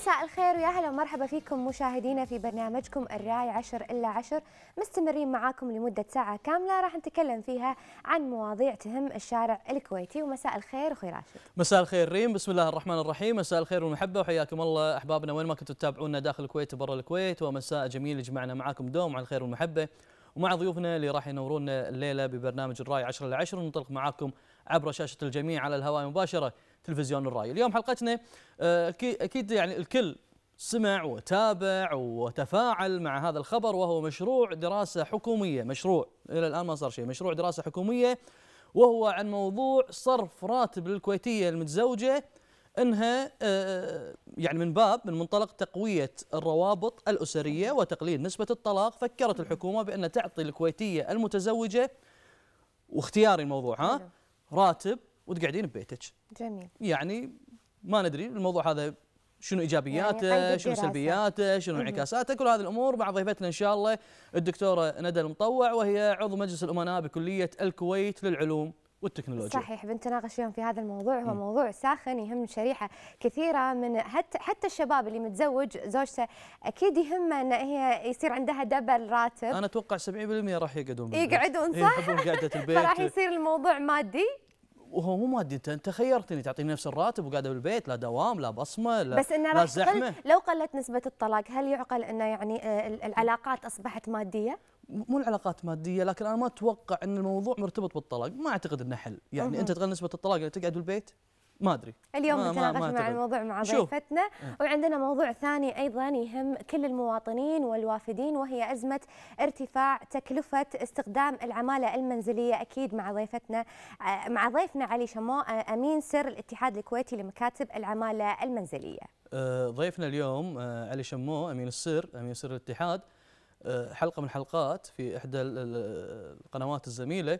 مساء الخير ويا هلا ومرحبا فيكم مشاهدينا في برنامجكم الراي عشر إلا عشر. مستمرين معاكم لمدة ساعة كاملة. راح نتكلم فيها عن مواضيع تهم الشارع الكويتي. ومساء الخير أخوي راشد. مساء الخير ريم. بسم الله الرحمن الرحيم. مساء الخير والمحبة. وحياكم الله. أحبابنا وين ما كنتوا تتابعونا داخل الكويت وبرا الكويت. ومساء جميل يجمعنا معاكم دوم على الخير والمحبة. ومع ضيوفنا اللي راح ينورونا الليلة ببرنامج الراي 10 إلى 10 ننطلق معاكم عبر شاشة الجميع على الهواء مباشرة. تلفزيون الرأي. اليوم حلقتنا آه، أكيد يعني الكل سمع وتابع وتفاعل مع هذا الخبر وهو مشروع دراسة حكومية. مشروع إلى الآن ما صار شيء. مشروع دراسة حكومية وهو عن موضوع صرف راتب للكويتية المتزوجة إنها آه، يعني من باب من منطلق تقوية الروابط الأسرية وتقليل نسبة الطلاق. فكرت الحكومة بان تعطي الكويتية المتزوجة واختياري الموضوع ها. راتب وتقعدين ببيتك جميل يعني ما ندري الموضوع هذا شنو إيجابياته يعني قيد شنو. سلبياته شنو. انعكاساته كل هذه الأمور مع ضيفتنا إن شاء الله الدكتورة ندى المطوع وهي عضو مجلس الأمناء بكلية الكويت للعلوم والتكنولوجيا صحيح بنتناقش اليوم في هذا الموضوع هو موضوع ساخن يهم شريحة كثيرة من حتى حتى الشباب اللي متزوج زوجته أكيد يهمه أن هي يصير عندها دبل راتب أنا أتوقع 70% راح يقعدون. يقعدون إيه، صح؟ يحبون قعدة البيت فراح يصير الموضوع مادي وهو مو مادي انت انت خيرتني. تعطيني نفس الراتب وقاعده بالبيت لا دوام لا بصمة لا بس إنه لا زحمة. لو قلت نسبة الطلاق هل يعقل إنه يعني آه، ال- العلاقات أصبحت مادية؟ مو العلاقات مادية لكن أنا ما أتوقع إن الموضوع مرتبط بالطلاق. ما أعتقد إنه حل. يعني. أنت تقل نسبة الطلاق تقعد بالبيت؟ ما أدري اليوم ما- ما مع. الموضوع مع. ضيفتنا وعندنا موضوع ثاني أيضا يهم كل المواطنين والوافدين وهي أزمة ارتفاع تكلفة استخدام العمالة المنزلية أكيد مع ضيفتنا آه، مع ضيفنا علي شمو آه، أمين سر الاتحاد الكويتي لمكاتب العمالة المنزلية. آه، ضيفنا اليوم علي شمو أمين السر أمين سر الاتحاد حلقة من الحلقات في إحدى ال- ال- القنوات الزميلة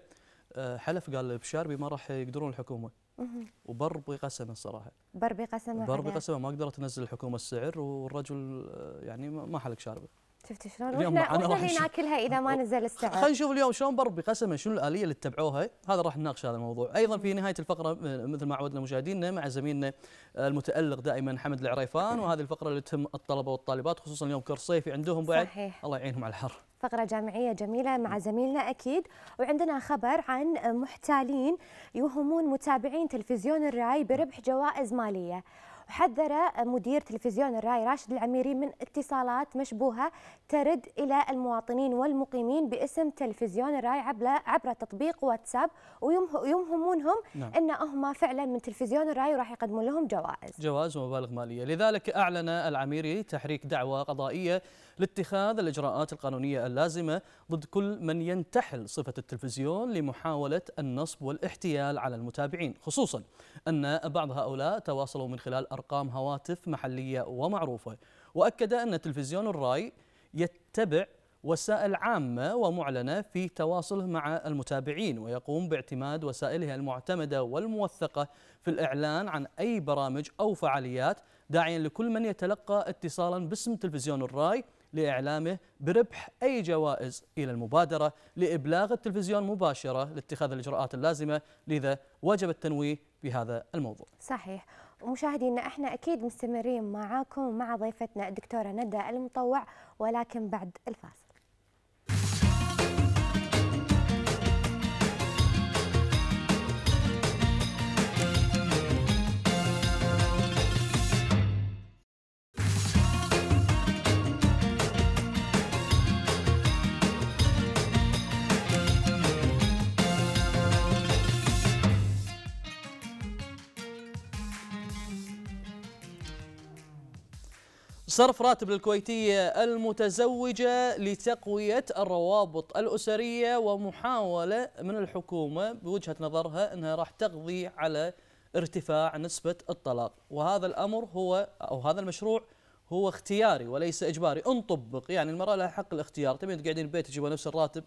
حلف قال بشاربي ما راح يقدرون الحكومة مهم. وبربي قسم الصراحه بربي قسم بربي على- قسم ما قدرت تنزل الحكومة السعر والرجل آه، يعني ما حلق شاربه شفت شلون؟ اليوم راح اللي. ناكلها إذا ما نزل خلينا السعر. نشوف اليوم شلون بربي قسمه شنو الآلية اللي اتبعوها هذا راح نناقش هذا الموضوع أيضا في نهاية الفقرة آه، مثل ما عودنا مشاهدينا مع زميلنا المتألق دائما حمد العريفان وهذه الفقرة اللي تهم الطلبة والطالبات خصوصا اليوم كرس صيفي عندهم بعد صحيح. الله يعينهم على الحر فقرة جامعية جميلة مع زميلنا أكيد. وعندنا خبر عن محتالين يوهمون متابعين تلفزيون الرأي بربح جوائز مالية. وحذر مدير تلفزيون الرأي راشد العميري من اتصالات مشبوهة ترد إلى المواطنين والمقيمين باسم تلفزيون الرأي عبر تطبيق واتساب ويمه- ويوهمونهم نعم. أن هم فعلا من تلفزيون الرأي وراح يقدمون لهم جوائز. جواز ومبالغ مالية. لذلك أعلن العميري تحريك دعوى قضائية لاتخاذ الإجراءات القانونية اللازمة ضد كل من ينتحل صفة التلفزيون لمحاولة النصب والاحتيال على المتابعين خصوصا أن بعض هؤلاء تواصلوا من خلال أرقام هواتف محلية ومعروفة. وأكد أن تلفزيون الرأي يتبع وسائل عامة ومعلنة في تواصله مع المتابعين ويقوم باعتماد وسائلها المعتمدة والموثقة في الإعلان عن أي برامج أو فعاليات داعيا لكل من يتلقى اتصالا باسم تلفزيون الرأي لإعلامه بربح أي جوائز إلى المبادرة لإبلاغ التلفزيون مباشرة لاتخاذ الإجراءات اللازمة لذا وجب التنويه بهذا الموضوع. صحيح. ومشاهدينا إحنا أكيد مستمرين معاكم ومع ضيفتنا الدكتورة ندى المطوع ولكن بعد الفاصل. صرف راتب للكويتية المتزوجة لتقوية الروابط الأسرية ومحاولة من الحكومة بوجهة نظرها أنها راح تقضي على ارتفاع نسبة الطلاق. وهذا الأمر هو أو هذا المشروع هو اختياري وليس إجباري. إن طبق يعني المرأة لها حق الاختيار. تبين تقعدين البيت تجيبون نفس الراتب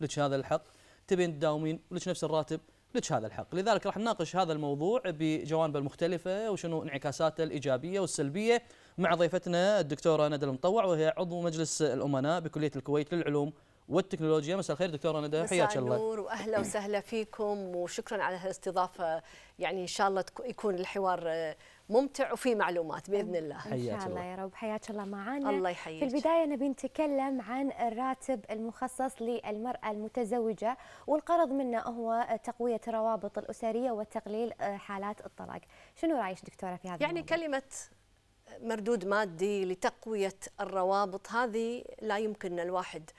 لك هذا الحق. تبين تداومين لك نفس الراتب لك هذا الحق. لذلك راح نناقش هذا الموضوع بجوانبه المختلفة وشنو انعكاساته الإيجابية والسلبية. مع ضيفتنا الدكتورة ندى المطوع وهي عضو مجلس الأمناء بكلية الكويت للعلوم والتكنولوجيا. مساء الخير دكتورة ندى حياك مساء الله. النور وأهلا وسهلا فيكم وشكرا على هالاستضافة. يعني إن شاء الله يكون الحوار آه، ممتع وفي معلومات بإذن الله. إن شاء الله. يا رب. حياك الله معنا الله يحييك. في البداية نبي نتكلم عن الراتب المخصص للمرأة المتزوجة والقرض منه هو تقوية الروابط الأسرية وتقليل حالات الطلاق. شنو رأيك دكتورة في هذا يعني الموضوع؟ كلمة مردود مادي لتقوية الروابط هذه لا يمكن الواحد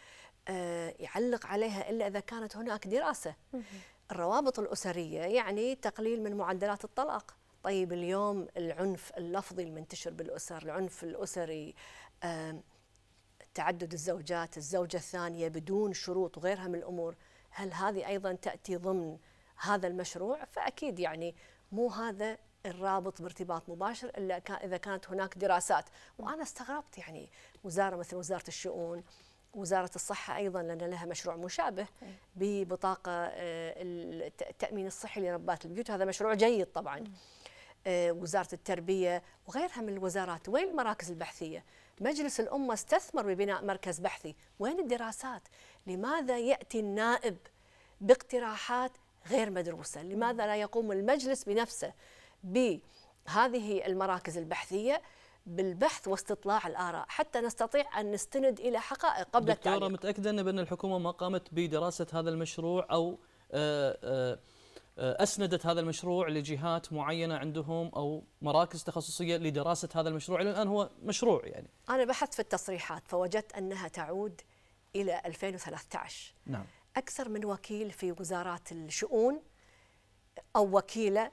آه، يعلق عليها إلا إذا كانت هناك دراسة. الروابط الأسرية يعني تقليل من معدلات الطلاق. طيب اليوم العنف اللفظي المنتشر بالأسر العنف الأسري تعدد الزوجات الزوجة الثانية بدون شروط وغيرها من الأمور هل هذه أيضا تأتي ضمن هذا المشروع؟ فأكيد يعني مو هذا الرابط بارتباط مباشر إلا إذا كانت هناك دراسات. وأنا استغربت يعني وزارة مثل وزارة الشؤون وزارة الصحة أيضا لأن لها مشروع مشابه ببطاقة آه، التأمين الصحي لربات البيوت. هذا مشروع جيد طبعا. آه، وزارة التربية وغيرها من الوزارات. وين المراكز البحثية؟ مجلس الأمة استثمر ببناء مركز بحثي. وين الدراسات؟ لماذا يأتي النائب باقتراحات غير مدروسة؟ لماذا لا يقوم المجلس بنفسه؟ بهذه المراكز البحثية بالبحث واستطلاع الآراء حتى نستطيع أن نستند إلى حقائق قبل التعليق. دكتورة متأكدة أن بأن الحكومة ما قامت بدراسة هذا المشروع أو آه، آه، آه، أسندت هذا المشروع لجهات معينة عندهم أو مراكز تخصصية لدراسة هذا المشروع؟ إلى الآن هو مشروع يعني. أنا بحثت في التصريحات فوجدت أنها تعود إلى 2013 نعم. أكثر من وكيل في وزارات الشؤون أو وكيلة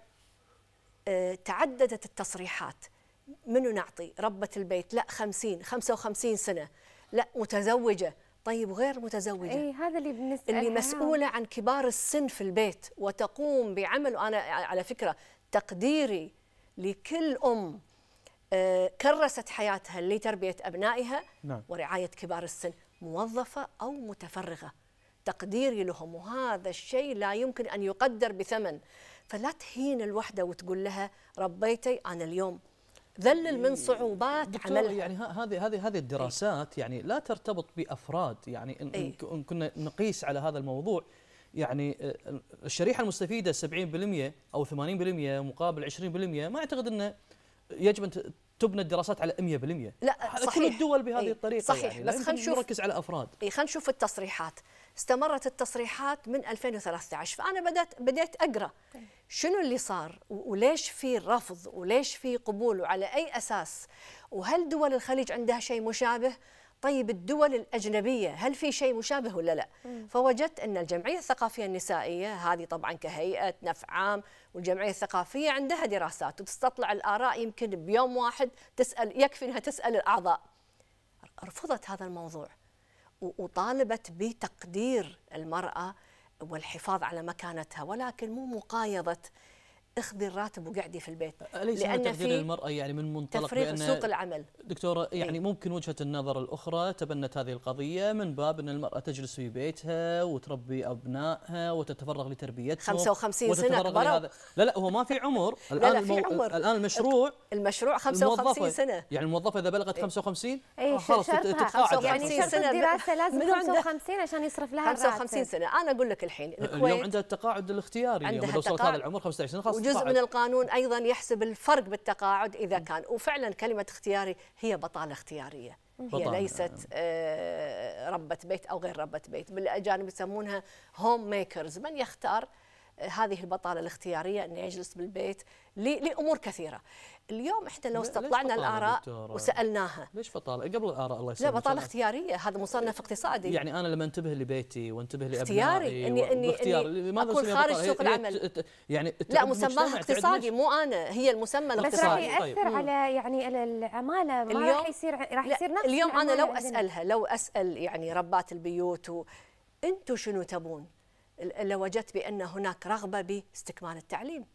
تعددت التصريحات. منو نعطي؟ ربة البيت. لا خمسين خمسة وخمسين سنة. لا متزوجة. طيب غير متزوجة. اي هذا اللي بنسأل اللي مسؤولة عن كبار السن في البيت وتقوم بعمل. وأنا على فكرة تقديري لكل أم آه، كرست حياتها لتربية أبنائها نعم. ورعاية كبار السن موظفة أو متفرغة. تقديري لهم. وهذا الشيء لا يمكن أن يقدر بثمن. فلا تهين الوحدة وتقول لها ربيتي أنا اليوم. ذلل من صعوبات عملها. يعني هذه هذه هذه الدراسات يعني لا ترتبط بأفراد. يعني إن, إيه؟ إن كنا نقيس على هذا الموضوع يعني آه، الشريحة المستفيدة 70% أو 80% مقابل 20% ما أعتقد إنه يجب أن تبنى الدراسات على 100% لا صحيح. كل الدول بهذه أي الطريقة صحيح. يعني بس خلينا نشوف نركز على أفراد. اي خلينا نشوف التصريحات. استمرت التصريحات من 2013 فأنا بدات بديت أقرأ شنو اللي صار وليش في رفض وليش في قبول وعلى أي أساس وهل دول الخليج عندها شيء مشابه؟ طيب الدول الأجنبية هل في شيء مشابه ولا لا. فوجدت أن الجمعية الثقافية النسائية هذه طبعا كهيئة نفع عام والجمعية الثقافية عندها دراسات وتستطلع الآراء يمكن بيوم واحد تسأل يكفي أنها تسأل الأعضاء. رفضت هذا الموضوع. وطالبت بتقدير المرأة والحفاظ على مكانتها ولكن مو مقايضة اخذي الراتب وقعدي في البيت. أليس لأن تقدير المرأة يعني من منطلق تفريغ سوق العمل. دكتورة يعني أي. ممكن وجهة النظر الأخرى تبنت هذه القضية من باب أن المرأة تجلس في بيتها وتربي أبنائها وتتفرغ لتربيتهم 55 سنة لهذا. لا لا هو ما في عمر. الآن لا لا في عمر. الآن المشروع المشروع 55 سنة. يعني الموظفة إذا بلغت 55 أي خلاص تتقاعد يعني. شرط الدراسة لازم 55 عشان يصرف لها 55 سنة. أنا أقول لك الحين الكويت اليوم عندها التقاعد الاختياري عندها اليوم وصلت هذا العمر 15 سنة خلاص وجزء من القانون أيضا يحسب الفرق بالتقاعد إذا كان. وفعلا كلمة اختياري هي بطالة اختيارية. هي ليست آه، ربة بيت أو غير ربة بيت. بالأجانب يسمونها هوم ميكرز من يختار هذه البطالة الاختيارية إنه يجلس بالبيت لأمور كثيرة. اليوم إحنا لو استطلعنا الآراء وسألناها. ليش بطاله قبل الآراء الله يسلمك. لا بطاله اختيارية. هذا مصنف اقتصادي. يعني أنا لما انتبه لبيتي وانتبه لأبنائي اختياري. اني اني, إني اكون خارج سوق العمل. يعني لا مسماها اقتصادي مو أنا. هي المسمى الاقتصادي. بس راح يأثر طيب. على يعني العماله ما راح يصير راح يصير نفس اليوم أنا لو أسألها لو أسأل يعني ربات البيوت أنتم شنو تبون؟ لوجدت بأن هناك رغبة باستكمال التعليم.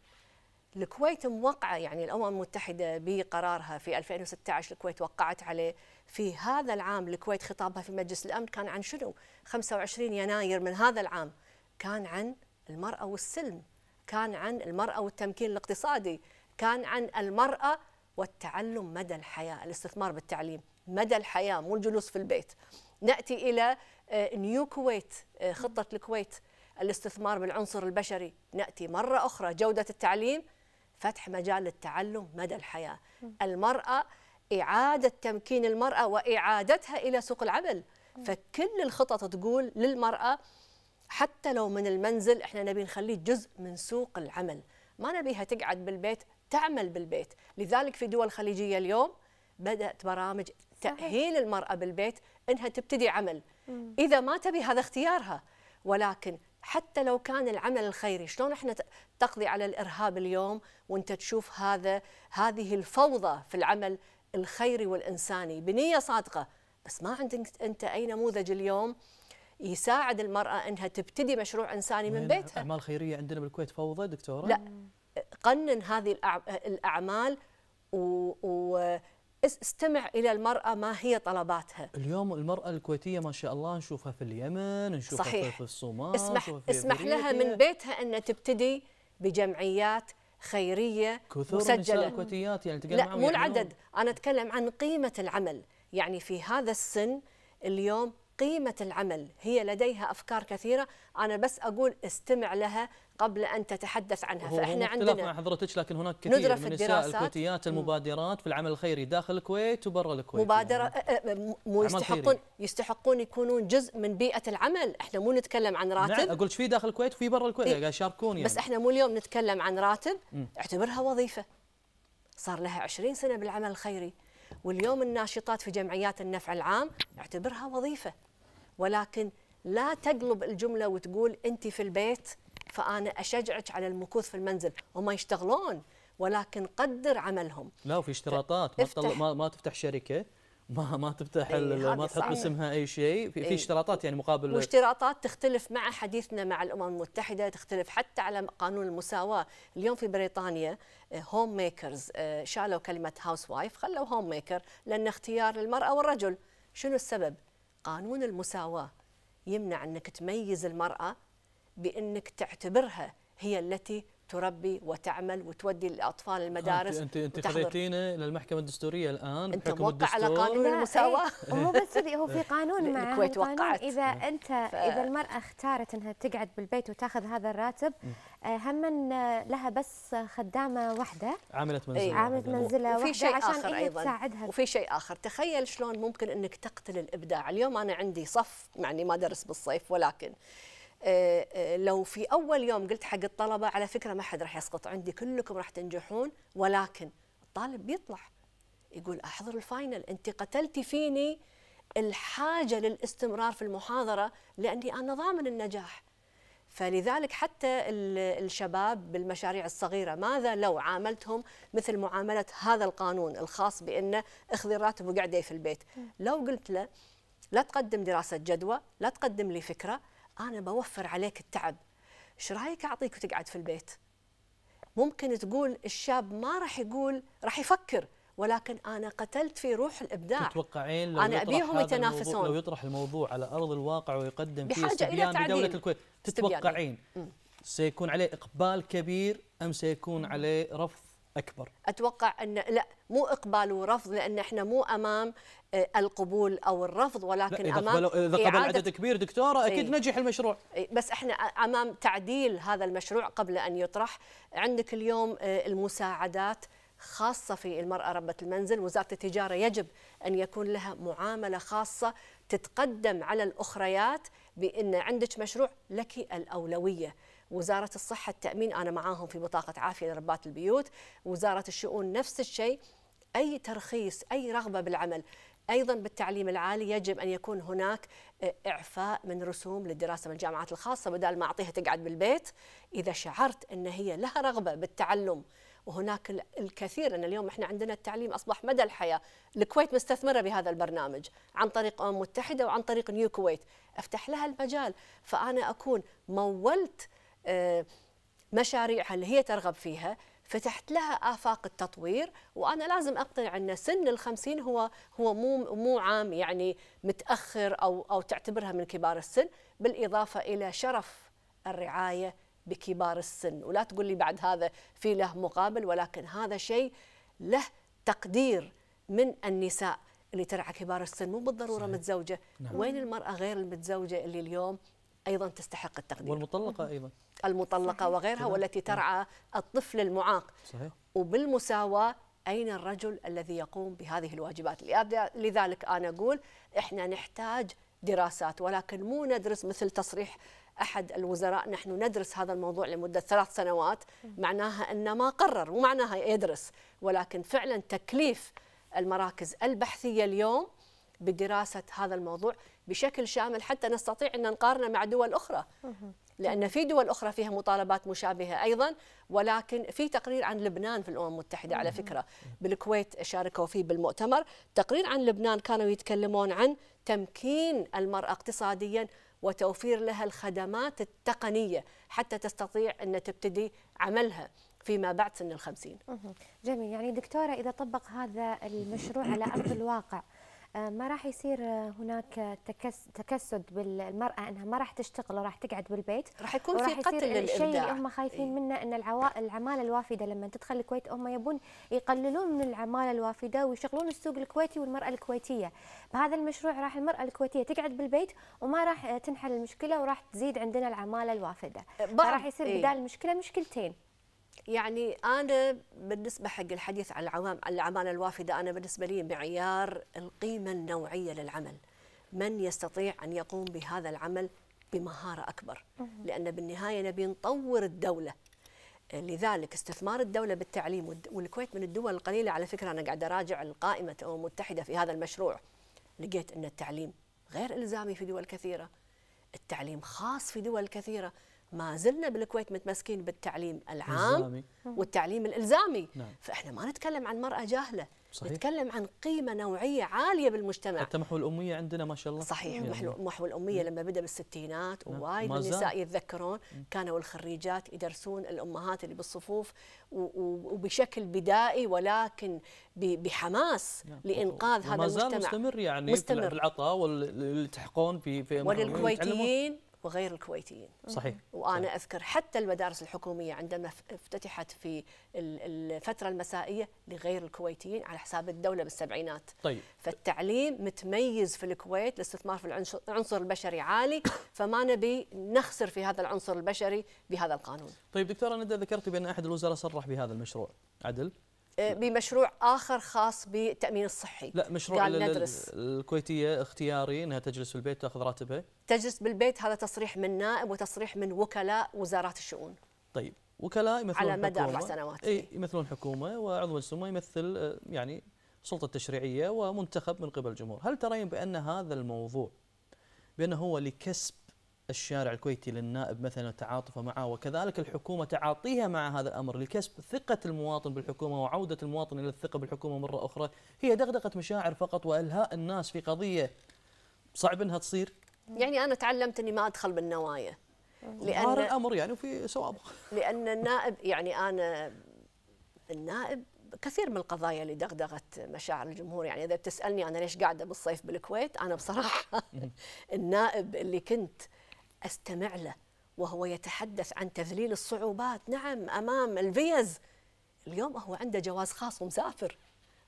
الكويت موقعة يعني الأمم المتحدة بقرارها في 2016 الكويت وقعت عليه في هذا العام. الكويت خطابها في مجلس الأمن كان عن شنو؟ 25 يناير من هذا العام. كان عن المرأة والسلم كان عن المرأة والتمكين الاقتصادي كان عن المرأة والتعلم مدى الحياة الاستثمار بالتعليم مدى الحياة مو الجلوس في البيت. نأتي إلى آه، نيو كويت آه، خطة الكويت الاستثمار بالعنصر البشري. نأتي مرة أخرى جودة التعليم فتح مجال للتعلم مدى الحياة. المرأة إعادة تمكين المرأة وإعادتها إلى سوق العمل. فكل الخطط تقول للمرأة حتى لو من المنزل إحنا نبي نخليه جزء من سوق العمل. ما نبيها تقعد بالبيت تعمل بالبيت. لذلك في دول خليجية اليوم بدأت برامج تأهيل المرأة بالبيت إنها تبتدي عمل. إذا ما تبي هذا اختيارها. ولكن حتى لو كان العمل الخيري شلون إحنا تقضي على الإرهاب اليوم وأنت تشوف هذا هذه الفوضى في العمل الخيري والإنساني بنية صادقة بس ما عندك أنت أي نموذج اليوم يساعد المرأة إنها تبتدي مشروع إنساني من بيتها؟ أعمال خيرية عندنا بالكويت فوضى دكتورة؟ لا. قنن هذه الأعمال و, و استمع إلى المرأة ما هي طلباتها. اليوم المرأة الكويتية ما شاء الله نشوفها في اليمن نشوفها صحيح. في الصومال اسمح في اسمح لها من بيتها أن تبتدي بجمعيات خيرية كثر مسجلة. الكويتيات يعني لا مو العدد. أنا أتكلم عن قيمة العمل. يعني في هذا السن اليوم قيمة العمل. هي لديها أفكار كثيرة. أنا بس أقول استمع لها قبل أن تتحدث عنها. فإحنا عندنا مع حضرتك لكن هناك كثير من النساء الكويتيات المبادرات في العمل الخيري داخل الكويت وبرا الكويت. مبادرة يعني مو يستحقون يستحقون يكونون جزء من بيئة العمل. إحنا مو نتكلم عن راتب. نعم أقول في داخل الكويت وفي برا الكويت. إيه؟ يشاركون يعني بس إحنا مو اليوم نتكلم عن راتب. اعتبرها وظيفة. صار لها 20 سنة بالعمل الخيري. واليوم الناشطات في جمعيات النفع العام اعتبرها وظيفة. ولكن لا تقلب الجملة وتقول أنت في البيت فأنا أشجعك على المكوث في المنزل. هم يشتغلون ولكن قدر عملهم. لا وفي اشتراطات. ما, ما, ما تفتح شركة. ما ما تفتح إيه ما تحط اسمها أي شيء. في, إيه في اشتراطات يعني مقابل واشتراطات تختلف مع حديثنا مع الأمم المتحدة تختلف حتى على قانون المساواة. اليوم في بريطانيا home آه، makers آه، شالوا كلمة housewife خلوا homemaker لأن اختيار للمراه والرجل. شنو السبب؟ قانون المساواة. يمنع أنك تميز المرأة بأنك تعتبرها هي التي تربي وتعمل وتودي الاطفال المدارس انت انت خذيتينا للمحكمه الدستورية الآن أنت موقع على قانون المساواة. مو بس هو في قانون مع الكويت وقعت. إذا أنت ف... إذا المرأة اختارت أنها تقعد بالبيت وتأخذ هذا الراتب آه، هم لها بس خدامة واحدة. عاملة منزل عاملة منزلة وفي شيء عشان آخر أيضاً. تساعدها. وفي شيء آخر. تخيل شلون ممكن إنك تقتل الإبداع. اليوم أنا عندي صف يعني ما درس بالصيف ولكن آه، آه، لو في أول يوم قلت حق الطلبة على فكرة ما حد راح يسقط عندي كلكم راح تنجحون ولكن الطالب بيطلع يقول أحضر الفاينل أنت قتلتي فيني الحاجة للاستمرار في المحاضرة لأني أنا ضامن النجاح. فلذلك حتى الشباب بالمشاريع الصغيرة ماذا لو عاملتهم مثل معاملة هذا القانون الخاص بانه اخذي الراتب وقعدي في البيت؟ لو قلت له لا تقدم دراسة جدوى لا تقدم لي فكرة أنا بوفر عليك التعب. إيش رأيك أعطيك وتقعد في البيت؟ ممكن تقول الشاب ما راح يقول راح يفكر ولكن أنا قتلت في روح الإبداع. تتوقعين لو أنا أبيهم يتنافسون. لو يطرح الموضوع على أرض الواقع ويقدم فيه استبيان بدولة الكويت تتوقعين؟ سيكون عليه إقبال كبير أم سيكون عليه رفض أكبر. أتوقع ان لا مو إقبال ورفض لأن إحنا مو أمام آه، القبول أو الرفض ولكن إذا أمام إذا قبل عدد كبير دكتورة أكيد إيه نجح المشروع. بس إحنا أمام تعديل هذا المشروع قبل أن يطرح. عندك اليوم آه، المساعدات خاصة في المرأة ربة المنزل. وزارة التجارة يجب أن يكون لها معاملة خاصة تتقدم على الأخريات بأن عندك مشروع لك الأولوية. وزارة الصحة التأمين أنا معاهم في بطاقة عافية لربات البيوت. وزارة الشؤون نفس الشيء. أي ترخيص أي رغبة بالعمل. أيضا بالتعليم العالي يجب أن يكون هناك آه، إعفاء من رسوم للدراسة بالجامعات الخاصة بدل ما أعطيها تقعد بالبيت. إذا شعرت إن هي لها رغبة بالتعلم وهناك الكثير إن اليوم إحنا عندنا التعليم أصبح مدى الحياة، الكويت مستثمرة بهذا البرنامج عن طريق أمم متحدة وعن طريق نيو كويت، أفتح لها المجال. فأنا أكون مولت مشاريعها اللي هي ترغب فيها فتحت لها آفاق التطوير وأنا لازم أقتنع أن سن الخمسين هو هو مو مو عام يعني متأخر أو أو تعتبرها من كبار السن بالإضافة إلى شرف الرعاية بكبار السن. ولا تقول لي بعد هذا في له مقابل ولكن هذا شيء له تقدير من النساء اللي ترعى كبار السن. مو بالضرورة صحيح. متزوجة. نعم. وين المرأة غير المتزوجة اللي اليوم أيضا تستحق التقدير؟ والمطلقة أيضا. المطلقة صحيح. وغيرها. والتي ترعى الطفل المعاق. صحيح. وبالمساواة أين الرجل الذي يقوم بهذه الواجبات؟ لذلك أنا أقول إحنا نحتاج دراسات ولكن مو ندرس مثل تصريح أحد الوزراء. نحن ندرس هذا الموضوع لمدة ثلاث سنوات. معناها أن ما قرر ومعناها يدرس. ولكن فعلا تكليف المراكز البحثية اليوم بدراسة هذا الموضوع بشكل شامل حتى نستطيع أن نقارنه مع دول أخرى. لأن في دول أخرى فيها مطالبات مشابهة أيضا ولكن في تقرير عن لبنان في الأمم المتحدة على فكرة. بالكويت شاركوا فيه بالمؤتمر. تقرير عن لبنان كانوا يتكلمون عن تمكين المرأة اقتصاديا وتوفير لها الخدمات التقنية حتى تستطيع أن تبتدي عملها فيما بعد سن الخمسين. جميل. يعني دكتورة إذا طبق هذا المشروع على أرض الواقع ما راح يصير آه، هناك تكس تكسد بالمرأة أنها ما راح تشتغل وراح تقعد بالبيت. راح يكون في قتل يصير الشيء هم خايفين إيه. منه أن العوا... العمالة الوافدة لما تدخل الكويت هم يبون يقللون من العمالة الوافدة ويشغلون السوق الكويتي والمرأة الكويتية. بهذا المشروع راح المرأة الكويتية تقعد بالبيت وما راح آه، تنحل المشكلة وراح تزيد عندنا العمالة الوافدة. بعض- راح يصير إيه. بدال المشكلة مشكلتين. يعني أنا بالنسبة حق الحديث عن العوام عن العماله الوافدة أنا بالنسبة لي معيار القيمة النوعية للعمل. من يستطيع أن يقوم بهذا العمل بمهارة أكبر. لأن بالنهاية نبي نطور الدولة. لذلك استثمار الدولة بالتعليم والكويت من الدول القليلة على فكرة أنا قاعدة أراجع القائمة الأمم المتحدة في هذا المشروع. لقيت أن التعليم غير إلزامي في دول كثيرة. التعليم خاص في دول كثيرة. ما زلنا بالكويت متمسكين بالتعليم العام إلزامي. والتعليم الإلزامي نعم. فإحنا ما نتكلم عن مرأة جاهلة صحيح. نتكلم عن قيمة نوعية عالية بالمجتمع حتى محو الأمية عندنا ما شاء الله صحيح يعني محو, محو الأمية لما بدأ بالستينات نعم. ووايد زال. النساء يتذكرون كانوا الخريجات يدرسون الأمهات اللي بالصفوف وبشكل بدائي ولكن بحماس نعم. لإنقاذ هذا وما زال المجتمع مستمر يعني مستمر. في العطاء واللي يلتحقون في في يتعلمون. وللكويتيين وغير الكويتيين. صحيح. وأنا أذكر حتى المدارس الحكومية عندما افتتحت في ال- الفترة المسائية لغير الكويتيين على حساب الدولة بالسبعينات. طيب. فالتعليم متميز في الكويت الاستثمار في العنصر البشري عالي فما نبي نخسر في هذا العنصر البشري بهذا القانون. طيب دكتوره ندى ذكرت بأن أحد الوزراء صرح بهذا المشروع عدل؟ بمشروع آخر خاص بالتأمين الصحي لا مشروع ندرس. الكويتية اختياري إنها تجلس في البيت تأخذ راتبها تجلس بالبيت هذا تصريح من نائب وتصريح من وكلاء وزارات الشؤون طيب وكلاء يمثلون على مدى حكومة. سنوات. إي يمثلون حكومه وعضو السمو يمثل آه، يعني سلطة تشريعية ومنتخب من قبل الجمهور، هل ترين بأن هذا الموضوع بأنه هو لكسب الشارع الكويتي للنائب مثلا تعاطفه معه وكذلك الحكومة تعاطيها مع هذا الأمر لكسب ثقة المواطن بالحكومة وعودة المواطن إلى الثقة بالحكومة مرة أخرى، هي دغدغة مشاعر فقط وإلهاء الناس في قضية صعب إنها تصير. يعني أنا تعلمت إني ما أدخل بالنوايا. ظاهر لأن الأمر يعني وفي سوابق لأن النائب يعني أنا النائب كثير من القضايا اللي دغدغت مشاعر الجمهور. يعني إذا بتسألني أنا ليش قاعدة بالصيف بالكويت أنا بصراحة النائب اللي كنت أستمع له وهو يتحدث عن تذليل الصعوبات. نعم أمام الفيز. اليوم هو عنده جواز خاص ومسافر.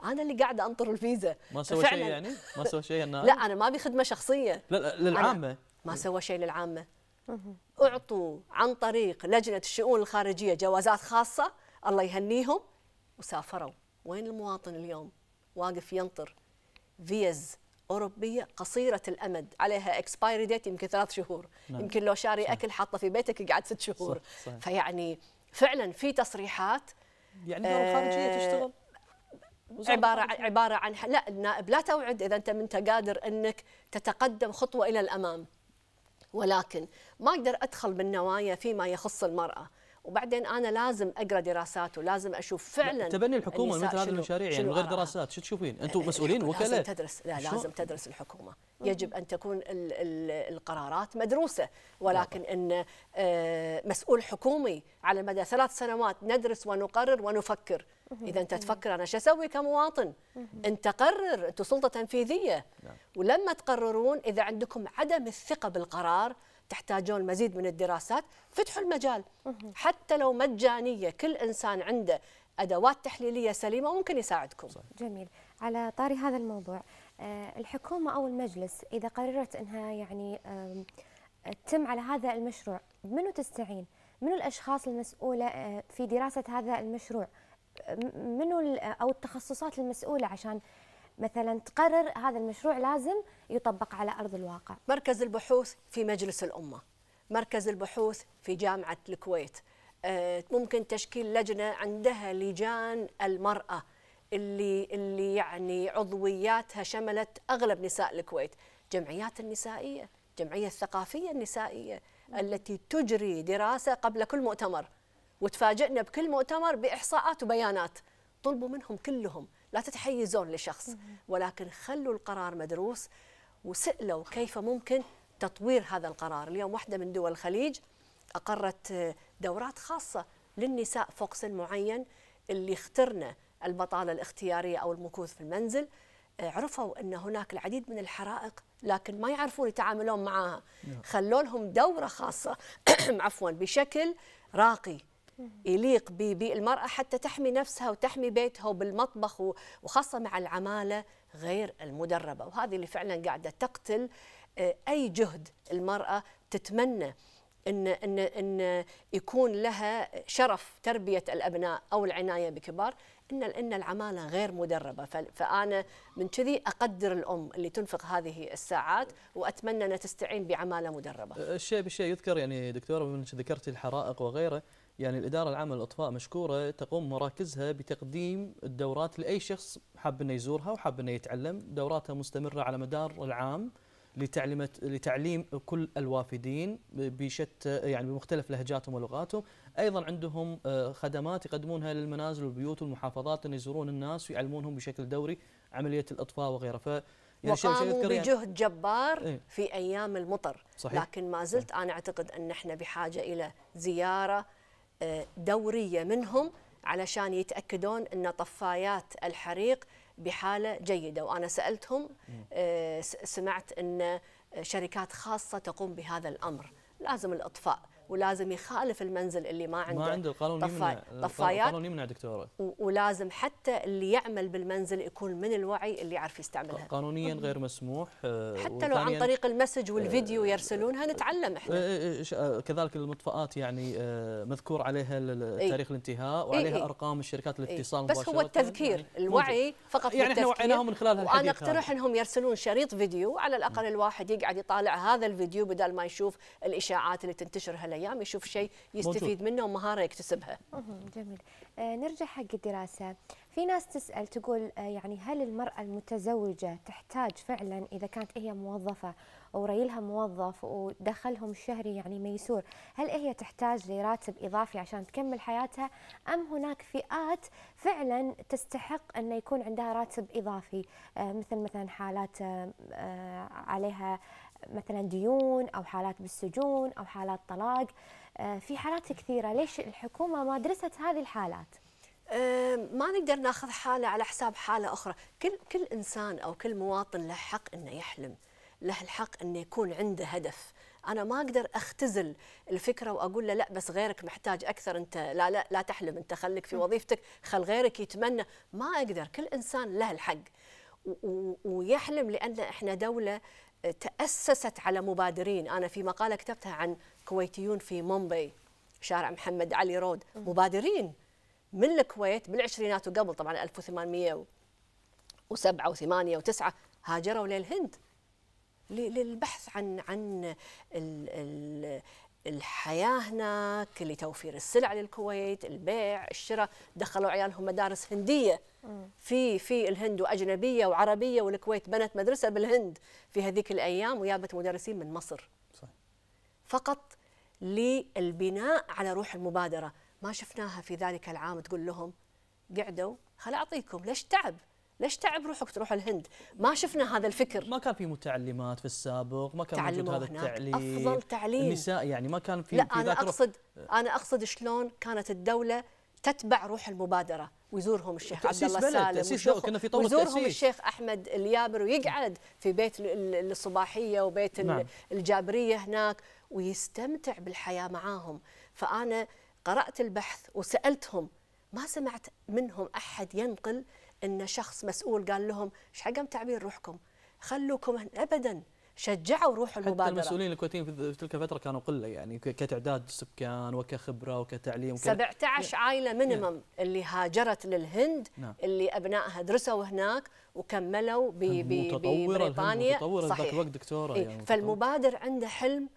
أنا اللي قاعدة أنطر الفيزا. ما سوى شيء يعني؟ ما سوى شيء النائب لا أنا ما بخدمة شخصية. لا, لا للعامة. ما سوى شيء للعامة. أعطوا عن طريق لجنة الشؤون الخارجية جوازات خاصة. الله يهنيهم. وسافروا. وين المواطن اليوم؟ واقف ينطر. فيز. أوروبية قصيرة الأمد عليها expiry date يمكن ثلاث شهور نعم. يمكن لو شاري أكل حاطه في بيتك قاعد ست شهور صح، صحيح. فيعني فعلا في تصريحات يعني آه، تشتغل وزارة عبارة عن. عبارة عن لا النائب لا توعد إذا أنت منت قادر أنك تتقدم خطوة إلى الأمام ولكن ما أقدر أدخل بالنوايا فيما يخص المرأة وبعدين أنا لازم أقرأ دراسات ولازم أشوف فعلا لا، تبني الحكومة مثل هذه المشاريع يعني من غير. دراسات. شو تشوفين؟ أنتم مسؤولين وكلاء لازم تدرس لا؟ لازم تدرس الحكومة. يجب أن تكون ال ال القرارات مدروسة. ولكن أن آه، مسؤول حكومي على مدى ثلاث سنوات ندرس ونقرر ونفكر. إذا أنت تفكر أنا شو أسوي كمواطن؟ أنت قرر أنت سلطة تنفيذية. ولما تقررون إذا عندكم عدم الثقة بالقرار تحتاجون مزيد من الدراسات فتحوا المجال. حتى لو مجانية كل إنسان عنده أدوات تحليلية سليمة ممكن يساعدكم. جميل. على طاري هذا الموضوع آه، الحكومة أو المجلس إذا قررت أنها يعني تتم على هذا المشروع منو تستعين؟ منو الأشخاص المسؤولة آه، في دراسة هذا المشروع؟ منو أو التخصصات المسؤولة عشان مثلا تقرر هذا المشروع لازم يطبق على أرض الواقع. مركز البحوث في مجلس الأمة مركز البحوث في جامعة الكويت. آه، ممكن تشكيل لجنة عندها لجان المرأة اللي اللي يعني عضوياتها شملت أغلب نساء الكويت. جمعيات النسائية الجمعيه الثقافية النسائية التي تجري دراسة قبل كل مؤتمر وتفاجئنا بكل مؤتمر بإحصاءات وبيانات. طلبوا منهم كلهم لا تتحيزون لشخص ولكن خلوا القرار مدروس وسألوا كيف ممكن تطوير هذا القرار. اليوم واحدة من دول الخليج أقرت دورات خاصة للنساء فوق سن معين اللي اخترنا البطالة الاختيارية أو المكوث في المنزل. عرفوا أن هناك العديد من الحرائق لكن ما يعرفون يتعاملون معها. نعم. خلوا لهم دورة خاصة. عفوا بشكل راقي. يليق بالمرأة حتى تحمي نفسها وتحمي بيتها وبالمطبخ وخاصة مع العمالة غير المدربة. وهذه اللي فعلا قاعدة تقتل آه، أي جهد المرأة تتمنى ان ان إن يكون لها شرف تربية الأبناء أو العناية بكبار. ان إن العمالة غير مدربة. فأنا من كذي أقدر الأم اللي تنفق هذه الساعات وأتمنى أنها تستعين بعمالة مدربة. الشيء بالشيء يذكر يعني دكتورة من ذكرتي الحرائق وغيره. يعني الإدارة العامة للإطفاء مشكورة تقوم مراكزها بتقديم الدورات لأي شخص حاب أنه يزورها وحاب أنه يتعلم. دوراتها مستمرة على مدار العام لتعليم لتعليم كل الوافدين بشتى يعني بمختلف لهجاتهم ولغاتهم. أيضا عندهم آه، خدمات يقدمونها للمنازل والبيوت والمحافظات إن يزورون الناس ويعلمونهم بشكل دوري عملية الأطفاء وغيرها. ف يعني وقاموا يعني بجهد جبار إيه؟ في أيام المطر. صحيح. لكن ما زلت أنا أعتقد أن إحنا بحاجة إلى زيارة دورية منهم علشان يتأكدون أن طفايات الحريق بحالة جيدة. وأنا سألتهم آه، سمعت أن شركات خاصة تقوم بهذا الأمر. لازم الأطفاء ولازم يخالف المنزل اللي ما عنده ما عنده. القانون طفاي طفايات. القانون يمنع دكتورة. ولازم حتى اللي يعمل بالمنزل يكون من الوعي اللي يعرف يستعملها. قانونيا غير مسموح آه، حتى لو عن طريق المسج والفيديو آه، يرسلونها نتعلم إحنا. آه، كذلك المطفئات يعني مذكور عليها تاريخ الانتهاء وعليها إيه. أرقام الشركات الاتصال بس هو التذكير الوعي فقط يعني إحنا وعيناهم من خلال الحديث وأنا أقترح إنهم يرسلون شريط فيديو على الأقل الواحد يقعد يطالع هذا الفيديو بدل ما يشوف الإشاعات اللي تنتشر هالايام يشوف شيء يستفيد منه ومهارة يكتسبها. جميل. آه نرجع حق الدراسة، في ناس تسأل تقول آه يعني هل المرأة المتزوجة تحتاج فعلا إذا كانت هي موظفة وريلها موظف ودخلهم الشهري يعني ميسور، هل هي تحتاج لراتب إضافي عشان تكمل حياتها أم هناك فئات فعلا تستحق أن يكون عندها راتب إضافي آه مثل مثلا حالات عليها مثلا ديون أو حالات بالسجون أو حالات طلاق آه، في حالات كثيرة. ليش الحكومة ما درست هذه الحالات؟ آه، ما نقدر ناخذ حالة على حساب حالة أخرى. كل كل إنسان أو كل مواطن له حق إنه يحلم له الحق إنه يكون عنده هدف. أنا ما أقدر أختزل الفكرة وأقول له لا بس غيرك محتاج أكثر. أنت لا لا لا تحلم. أنت خليك في وظيفتك خل غيرك يتمنى. ما أقدر. كل إنسان له الحق ويحلم لأن إحنا دولة تأسست على مبادرين. أنا في مقالة كتبتها عن كويتيون في مومباي شارع محمد علي road. مبادرين من الكويت بالعشرينات وقبل طبعا 1807 و8 و9 هاجروا للهند للبحث عن عن الحياة هناك لتوفير السلع للكويت، البيع، الشراء، دخلوا عيالهم مدارس هندية في في الهند وأجنبية وعربية والكويت بنت مدرسة بالهند في هذيك الأيام وجابت مدرسين من مصر. صح. فقط للبناء على روح المبادرة، ما شفناها في ذلك العام تقول لهم قعدوا خل أعطيكم ليش تعب؟ ليش تعب روحك تروح الهند؟ ما شفنا هذا الفكر. ما كان في متعلمات في السابق ما كان موجود هذا التعليم. أفضل تعليم. النساء يعني ما كان في لا في أنا اقصد أنا أقصد شلون كانت الدولة تتبع روح المبادرة. ويزورهم الشيخ عبد الله سالم كنا في طور ويزورهم الشيخ أحمد اليابر ويقعد في بيت الصباحية وبيت نعم. الجابرية هناك ويستمتع بالحياة معاهم. فأنا قرأت البحث وسألتهم ما سمعت منهم أحد ينقل إن شخص مسؤول قال لهم إيش حق تعبير روحكم؟ خلوكم ابدا شجعوا روح حتى المبادرة. المسؤولين الكويتيين في تلك الفترة كانوا قلة يعني كتعداد سكان وكخبرة وكتعليم وك... 17 عائلة مينيمم اللي هاجرت للهند نعم. اللي أبنائها درسوا هناك وكملوا ب- ب- ببريطانيا متطورة ذاك صحيح. الوقت دكتورة إيه، يعني متطورة. فالمبادر عنده حلم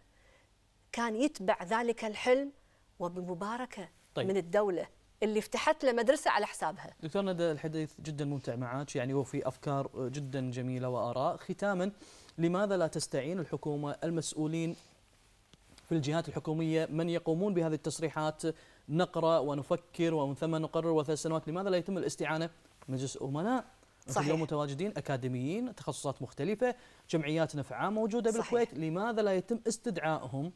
كان يتبع ذلك الحلم وبمباركة طيب. من الدولة. اللي فتحت له مدرسة على حسابها. دكتور ندى الحديث جدا ممتع معك يعني وفي أفكار جدا جميلة وآراء. ختاما لماذا لا تستعين الحكومة المسؤولين في الجهات الحكومية؟ من يقومون بهذه التصريحات؟ نقرأ ونفكر ومن ثم نقرر وثلاث سنوات. لماذا لا يتم الاستعانة مجلس أمناء؟ صحيح. اليوم متواجدين أكاديميين تخصصات مختلفة جمعيات نفعه موجودة صحيح. بالكويت. لماذا لا يتم استدعائهم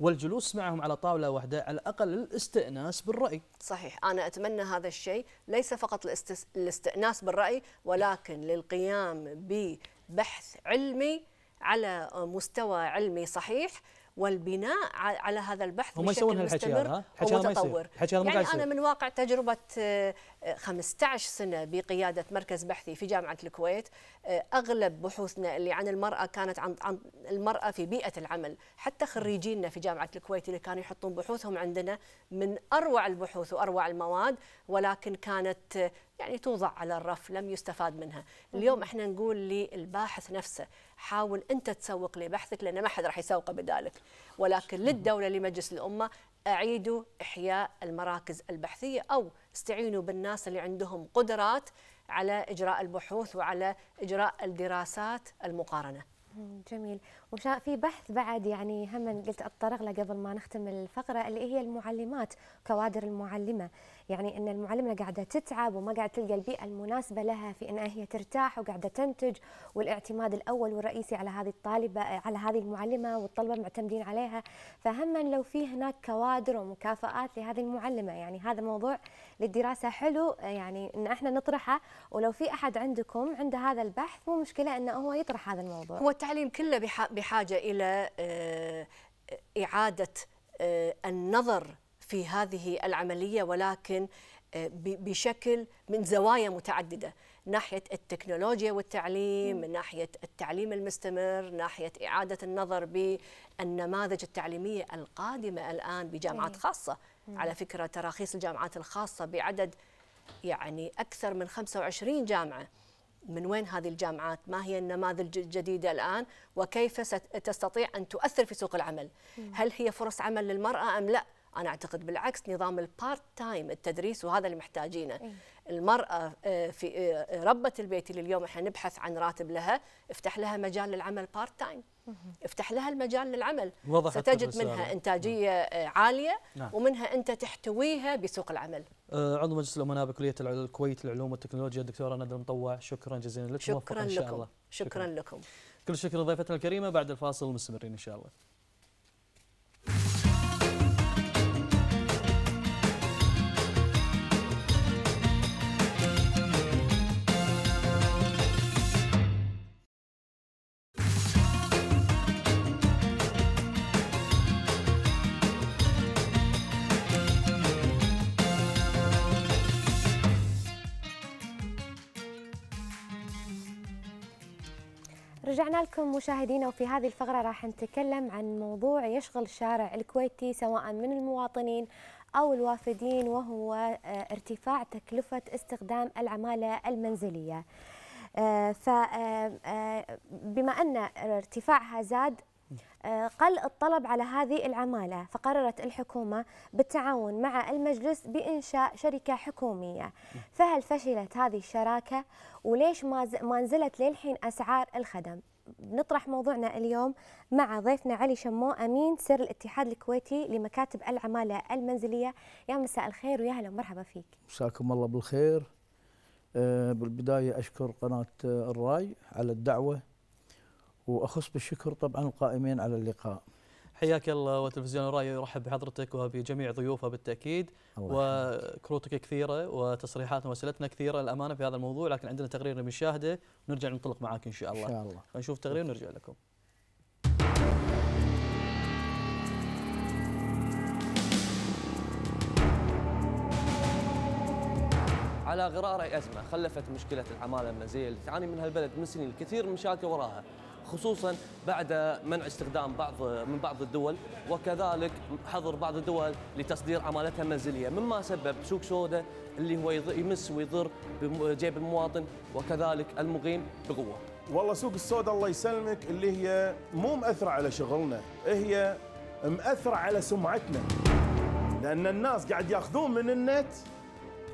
والجلوس معهم على طاولة واحدة على الأقل للاستئناس بالرأي صحيح أنا أتمنى هذا الشيء ليس فقط الاستئناس بالرأي ولكن للقيام ببحث علمي على مستوى علمي صحيح والبناء على هذا البحث هم بشكل مستمر. ومتطور يعني أنا. من واقع تجربة آه، آه، 15 سنة بقيادة مركز بحثي في جامعة الكويت أغلب بحوثنا اللي عن المرأة كانت عن عن المرأة في بيئة العمل. حتى خريجينا في جامعة الكويت اللي كانوا يحطون بحوثهم عندنا من أروع البحوث وأروع المواد ولكن كانت يعني توضع على الرف لم يستفاد منها. اليوم إحنا نقول للباحث نفسه حاول أنت تسوق لبحثك لأن ما حد راح يسوقه بدالك. ولكن للدولة لمجلس الأمة أعيدوا إحياء المراكز البحثية أو استعينوا بالناس اللي عندهم قدرات على إجراء البحوث وعلى إجراء الدراسات المقارنة. مم، جميل. وشا في بحث بعد يعني هم قلت اتطرق له قبل ما نختم الفقرة اللي هي المعلمات كوادر المعلمة. يعني إن المعلمة قاعدة تتعب وما قاعدة تلقى البيئة المناسبة لها في إنها هي ترتاح وقاعدة تنتج والاعتماد الأول والرئيسي على هذه الطالبة على هذه المعلمة والطلبة معتمدين عليها. فهم لو في هناك كوادر ومكافآت لهذه المعلمة يعني هذا موضوع للدراسة حلو يعني إن إحنا نطرحه. ولو في أحد عندكم عنده هذا البحث مو مشكلة إنه هو يطرح هذا الموضوع. هو التعليم كله بح- بحاجة إلى آه، إعادة آه، النظر في هذه العملية ولكن آه، بشكل من زوايا متعددة ناحية التكنولوجيا والتعليم من ناحية التعليم المستمر ناحية إعادة النظر بالنماذج التعليمية القادمة الآن بجامعات. خاصة على فكرة تراخيص الجامعات الخاصة بعدد يعني أكثر من 25 جامعة من وين هذه الجامعات؟ ما هي النماذج الجديدة الآن؟ وكيف ست- تستطيع أن تؤثر في سوق العمل؟ هل هي فرص عمل للمرأة أم لا؟ أنا أعتقد بالعكس نظام ال part time التدريس وهذا اللي محتاجينه. المرأة آه، في آه، ربة البيت اللي اليوم إحنا نبحث عن راتب لها افتح لها مجال للعمل part time افتح لها المجال للعمل. وضحت ستجد. منها إنتاجية آه، عالية نعم. ومنها أنت تحتويها بسوق العمل. عضو مجلس الأمناء بكلية الع- الكويت للعلوم والتكنولوجيا. الدكتورة ندى المطوع شكرا جزيلا لك شكرا إن شاء لكم. الله. شكرا. لكم. كل الشكر لضيفتنا الكريمة. بعد الفاصل مستمرين إن شاء الله. رجعنا لكم مشاهدينا وفي هذه الفقرة راح نتكلم عن موضوع يشغل الشارع الكويتي سواء من المواطنين أو الوافدين وهو آه، ارتفاع تكلفة استخدام العمالة المنزلية. فبما أن ارتفاعها زاد آه، قل الطلب على هذه العمالة فقررت الحكومة بالتعاون مع المجلس بإنشاء شركة حكومية. فهل فشلت هذه الشراكة؟ وليش ما نزلت للحين أسعار الخدم؟ نطرح موضوعنا اليوم مع ضيفنا علي شمو أمين سر الاتحاد الكويتي لمكاتب العمالة المنزلية. يا مساء الخير ويا هلا ومرحبا فيك. مساكم الله بالخير. آه، بالبداية أشكر قناة آه، الرأي على الدعوة وأخص بالشكر طبعا القائمين على اللقاء. حياك الله وتلفزيون الرأي يرحب بحضرتك وبجميع ضيوفه بالتأكيد. الله وكروتك كثيرة وتصريحاتنا واسئلتنا كثيرة الأمانة في هذا الموضوع لكن عندنا تقرير بنشاهده ونرجع ننطلق معاك إن شاء إن الله شاء الله. نشوف تقرير ونرجع لكم. على غرار أي أزمة خلفت مشكلة العمالة المنزلية اللي تعاني منها البلد من سنين الكثير من مشاكل وراها. خصوصا بعد منع استخدام بعض من بعض الدول وكذلك حظر بعض الدول لتصدير عمالتها المنزلية مما سبب سوق سوداء اللي هو يمس ويضر بجيب المواطن وكذلك المقيم بقوة. والله سوق السوداء الله يسلمك اللي هي مو مأثرة على شغلنا هي مأثرة على سمعتنا لأن الناس قاعد ياخذون من النت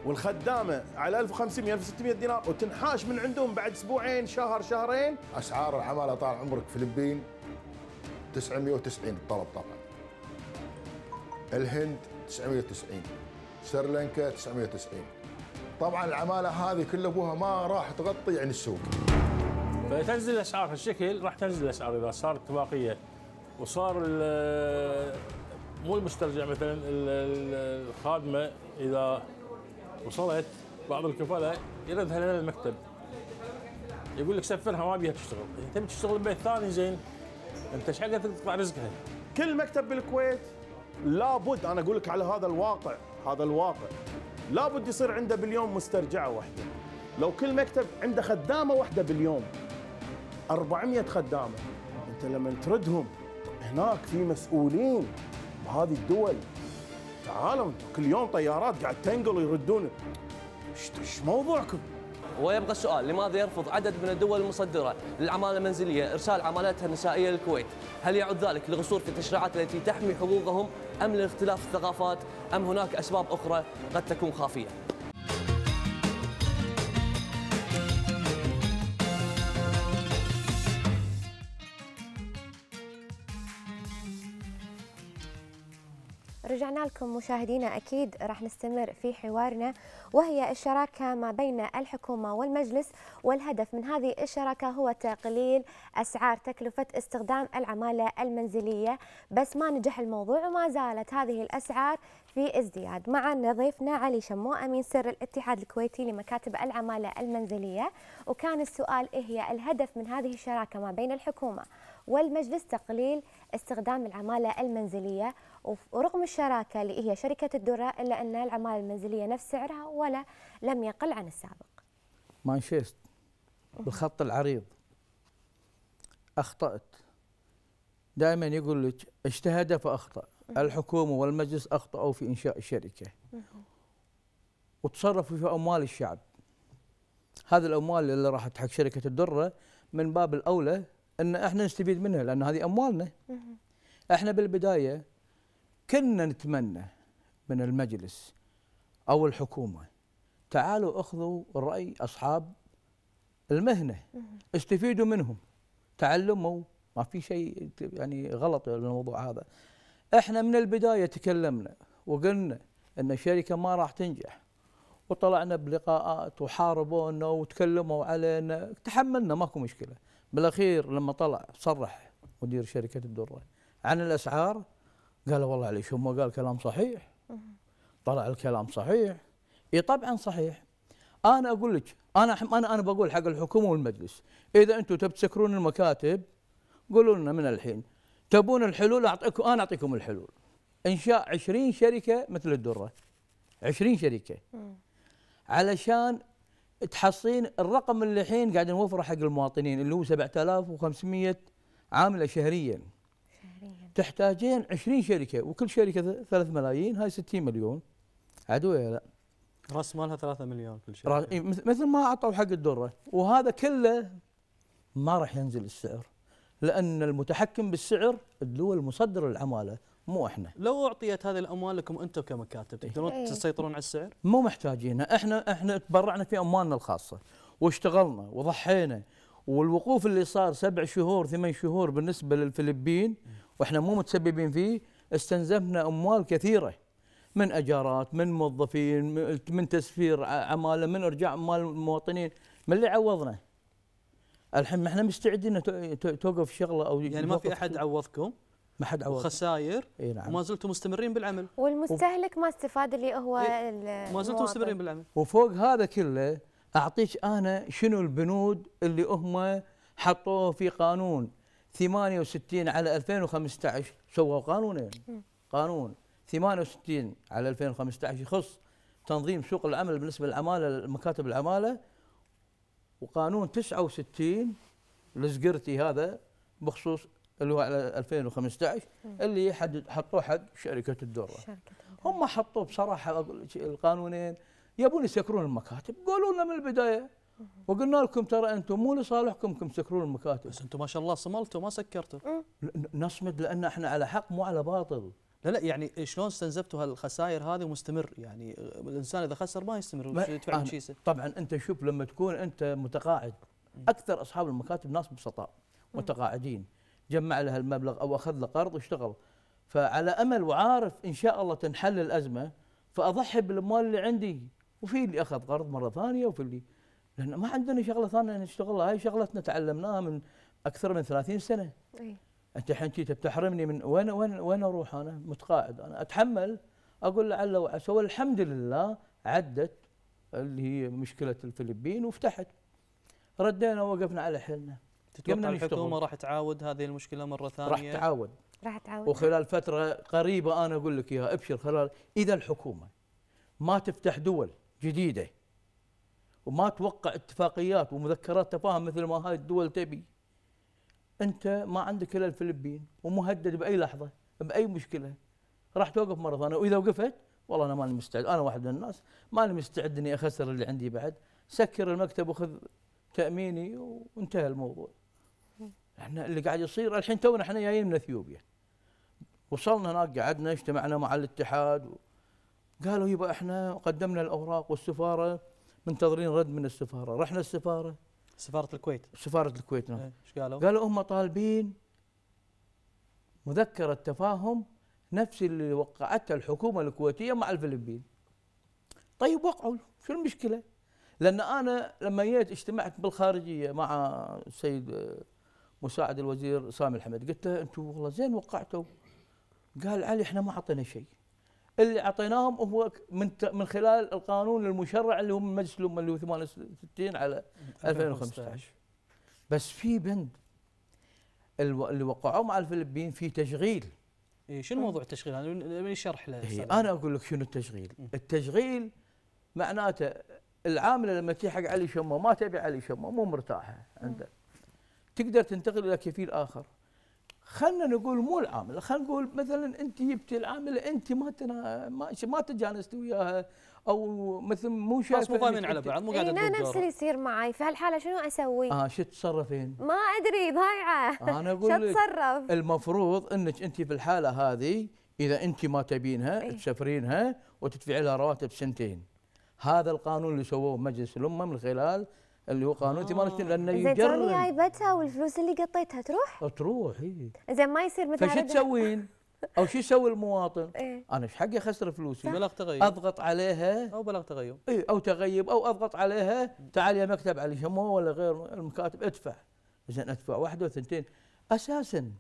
والخدامة على 1500 1600 دينار وتنحاش من عندهم بعد أسبوعين شهر شهرين. أسعار العمالة طال عمرك فلبين 990 الطلب طبعا. الهند 990 سريلانكا 990 طبعا العمالة هذه كل أبوها ما راح تغطي يعني السوق. فتنزل الأسعار هالشكل راح تنزل الأسعار. إذا صار اتفاقيه وصار ال- مو المسترجع مثلا ال- ال- الخادمة إذا وصلت بعض الكفاله يردها لنا المكتب. يقول لك سفرها ما بيها تشتغل. تبي تشتغل ببيت ثاني زين. أنت إيش حقك تقطع رزقها؟ كل مكتب بالكويت لابد أنا أقول لك على هذا الواقع هذا الواقع لابد يصير عنده باليوم مسترجعة واحدة. لو كل مكتب عنده خدامة واحدة باليوم 400 خدامة أنت لما تردهم هناك في مسؤولين بهذه الدول. تعالوا كل يوم طيارات قاعد تنقل ويردون إيش موضوعكم؟ ويبقى السؤال لماذا يرفض عدد من الدول المصدرة للعمالة المنزلية إرسال عمالتها النسائية للكويت؟ هل يعد ذلك لغصور في التشريعات التي تحمي حقوقهم أم لاختلاف الثقافات أم هناك أسباب أخرى قد تكون خافية؟ رجعنا لكم مشاهدينا أكيد راح نستمر في حوارنا وهي الشراكة ما بين الحكومة والمجلس والهدف من هذه الشراكة هو تقليل أسعار تكلفة استخدام العمالة المنزلية. بس ما نجح الموضوع وما زالت هذه الأسعار في ازدياد. معنا ضيفنا علي شمو أمين سر الاتحاد الكويتي لمكاتب العمالة المنزلية. وكان السؤال إيه هي الهدف من هذه الشراكة ما بين الحكومة والمجلس؟ تقليل استخدام العمالة المنزلية. ورغم الشراكة اللي هي شركة الدره إلا أن العماله المنزلية نفس سعرها ولا لم يقل عن السابق. مانشيست بالخط العريض. أخطأت. دائما يقول لك اجتهد فأخطأ. الحكومة والمجلس أخطأوا في إنشاء الشركة. وتصرفوا في أموال الشعب. هذه الأموال اللي راحت حق شركة الدرة من باب الأولى إن إحنا نستفيد منها لأن هذه أموالنا. إحنا بالبداية كنا نتمنى من المجلس أو الحكومة تعالوا أخذوا رأي أصحاب المهنة استفيدوا منهم تعلموا ما في شيء يعني غلط بالموضوع هذا. إحنا من البداية تكلمنا وقلنا إن الشركة ما راح تنجح وطلعنا بلقاءات وحاربونا وتكلموا علينا تحملنا ماكو مشكلة. بالأخير لما طلع صرح مدير شركة الدرة عن الأسعار قال والله علي شو ما قال كلام صحيح. طلع الكلام صحيح. إي طبعا صحيح. أنا أقول لك أنا أنا أنا بقول حق الحكومة والمجلس إذا أنتم تبي تسكرون المكاتب قولوا لنا من الحين. تبون الحلول أعطيكم أنا أعطيكم الحلول. انشاء 20 شركة مثل الدرة. 20 شركة. علشان تحصين الرقم اللي الحين قاعد نوفره حق المواطنين اللي هو 7500 عاملة شهريا. تحتاجين 20 شركة وكل شركة 3 ملايين هاي 60 مليون. عدو لا. راس مالها 3 مليون كل شيء. إيه، مثل مثل ما أعطوا حق الدرة. وهذا كله ما راح ينزل السعر لأن المتحكم بالسعر الدول المصدره للعماله مو إحنا. لو أعطيت هذه الأموال لكم أنتم كمكاتب تقدرون إيه. تسيطرون على السعر؟ مو محتاجينها إحنا إحنا تبرعنا في أموالنا الخاصة واشتغلنا وضحينا. والوقوف اللي صار سبع شهور ثمان شهور بالنسبة للفلبين وإحنا مو متسببين فيه استنزفنا أموال كثيرة. من أجارات من موظفين من- من تسفير ع- عمالة من إرجاع اموال المواطنين. من اللي عوضنا؟ الحين ما إحنا مستعدين توقف شغلة أو يعني ما في أحد عوضكم؟ ما حد عوض. خسائر إي نعم. وما زلتم مستمرين بالعمل؟ والمستهلك ما استفاد اللي هو إيه، ما زلتم. مستمرين بالعمل. وفوق هذا كله أعطيك أنا شنو البنود اللي هم حطوه في قانون؟ 68 على 2015 سووا قانونين. قانون. 68 على 2015 يخص تنظيم سوق العمل بالنسبة للعماله مكاتب العماله وقانون 69 الزقرتي هذا بخصوص اللي هو على 2015 اللي يحدد حطوه حق شركة الدره هم حطوا بصراحة القانونين يبون يسكرون المكاتب. قولوا لنا من البداية. وقلنا لكم ترى أنتم مو لصالحكم انكم تسكرون المكاتب. بس أنتم ما شاء الله صملتوا ما سكرتوا. ن- نصمد لأن إحنا على حق مو على باطل. لا لا يعني شلون استنزفتوا هالخسائر هذه ومستمر يعني الإنسان إذا خسر ما يستمر ما- يدفع كيسه طبعا أنت شوف لما تكون أنت متقاعد أكثر أصحاب المكاتب ناس بسطاء متقاعدين. جمع له المبلغ أو أخذ له قرض واشتغل. فعلى أمل وعارف إن شاء الله تنحل الأزمة فأضحي بالاموال اللي عندي وفي اللي أخذ قرض مرة ثانية وفي اللي لأن ما عندنا شغلة ثانية نشتغلها هاي شغلتنا تعلمناها من أكثر من 30 سنة. إيه. أنت الحين جيت بتحرمني من وين وين وين أروح أنا؟ متقاعد. أنا أتحمل. أقول لعل وعسى والحمد لله عدت اللي هي مشكلة الفلبين وفتحت. ردينا ووقفنا على حيلنا. تتوقع. الحكومة راح تعاود هذه المشكلة مرة راح ثانية؟ تعاود. راح تعود وخلال فترة قريبة أنا أقول لك إياها أبشر خلال. إذا الحكومة ما تفتح دول جديدة وما توقع اتفاقيات ومذكرات تفاهم مثل ما هاي الدول تبي. أنت ما عندك إلا الفلبين ومهدد بأي لحظة بأي مشكلة. راح توقف مرة ثانية وإذا وقفت والله أنا ماني مستعد. أنا واحد من الناس ماني مستعد إني أخسر اللي عندي بعد. سكر المكتب وخذ تأميني وانتهى الموضوع. إحنا اللي قاعد يصير الحين تونا إحنا جايين من إثيوبيا. وصلنا هناك قعدنا اجتمعنا مع الاتحاد. قالوا يبا إحنا قدمنا الأوراق والسفارة منتظرين رد من السفارة. رحنا السفارة. سفارة الكويت. سفارة الكويت نعم. إيه، إيش قالوا؟ قالوا هم طالبين مذكرة تفاهم نفس اللي وقعتها الحكومة الكويتية مع الفلبين. طيب وقعوا. شو المشكلة؟ لأن أنا لما جيت اجتمعت بالخارجية مع السيد آه، مساعد الوزير سامي الحمد قلت له أنتم والله زين وقعتوا؟ قال علي إحنا ما أعطينا شيء. اللي أعطيناهم هو من من خلال القانون المشرع اللي هو من مجلس الأمة اللي هو 68 على 2015 بس في بند اللي وقعوه مع الفلبين في تشغيل. إيه شنو موضوع التشغيل؟ هذا من من يشرح له أستاذ؟ أنا أقول لك شنو التشغيل. التشغيل معناته العاملة لما تجي حق علي شمه ما تبي علي شمه مو مرتاحة عنده. تقدر تنتقل إلى كفيل آخر. خلينا نقول مو العامله خلينا نقول مثلا أنت جبتي العامله أنت ما تنا ما, ما تجانست وياها أو مثل مو شايفة مو فاهمين إنك على بعض مو لا تقول نفس. اللي يصير معي في هالحاله شنو أسوي؟ آه شو تتصرفين؟ ما أدري ضايعة أنا شو أقول لك أتصرف؟ المفروض إنك أنت في الحالة هذه إذا أنت ما تبينها إيه. تسفرينها وتدفعي لها رواتب سنتين هذا القانون اللي سووه مجلس الامه من خلال اللي هو قانون 68 لأنه زين توني يجرم جايبتها والفلوس اللي قطيتها تروح؟ تروح إيه. زين ما يصير مثل فشو تسوين؟ أو شو يسوي المواطن؟ إيه. أنا إيش حقي أخسر فلوسي؟ بلغ تغيب أضغط عليها أو بلغ تغيب إيه أو تغيب أو أضغط عليها تعال يا مكتب علي شمو ولا غير المكاتب ادفع زين ادفع واحدة وثنتين أساسا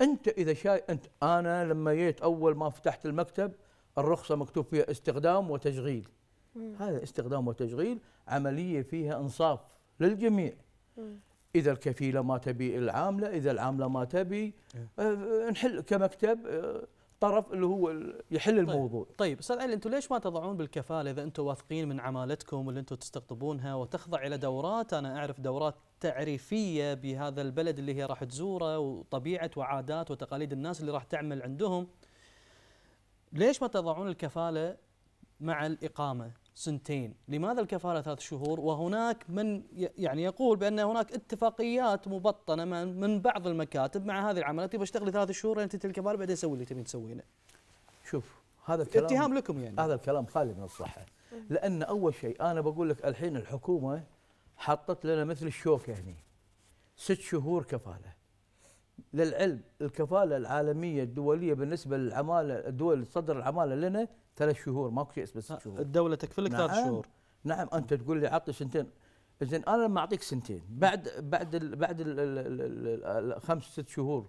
أنت إذا شاي أنت أنا لما جيت أول ما فتحت المكتب الرخصة مكتوب فيها استخدام وتشغيل هذا استخدام وتشغيل عملية فيها إنصاف للجميع. إذا الكفيلة ما تبي العاملة إذا العاملة ما تبي آه نحل كمكتب آه طرف اللي هو يحل الموضوع. طيب أستاذ علي أنتم ليش ما تضعون بالكفالة إذا أنتم واثقين من عمالتكم واللي أنتم تستقطبونها وتخضع إلى دورات؟ أنا أعرف دورات تعريفية بهذا البلد اللي هي راح تزوره وطبيعة وعادات وتقاليد الناس اللي راح تعمل عندهم. ليش ما تضعون الكفالة مع الإقامة؟ سنتين. لماذا الكفالة ثلاث شهور؟ وهناك من يعني يقول بأن هناك اتفاقيات مبطنة من- بعض المكاتب مع هذه العمليات يبغى أشتغلي ثلاث شهور لين تنتهي الكفالة بعدين سوي اللي تبين تسوينه. شوف هذا الكلام اتهام لكم يعني. هذا الكلام خالي من الصحة. لأن أول شيء أنا بقول لك الحين الحكومة حطت لنا مثل الشوكة هني. ست شهور كفالة. للعلم الكفالة العالمية الدولية بالنسبة للعمالة الدول تصدر العمالة لنا ثلاث شهور ماكو شيء اسمه ست شهور الدولة تكفلك ثلاث نعم. شهور نعم أنت تقول لي عطي سنتين زين أنا لما أعطيك سنتين بعد بعد ال بعد ال ال ال ال الخمس ست شهور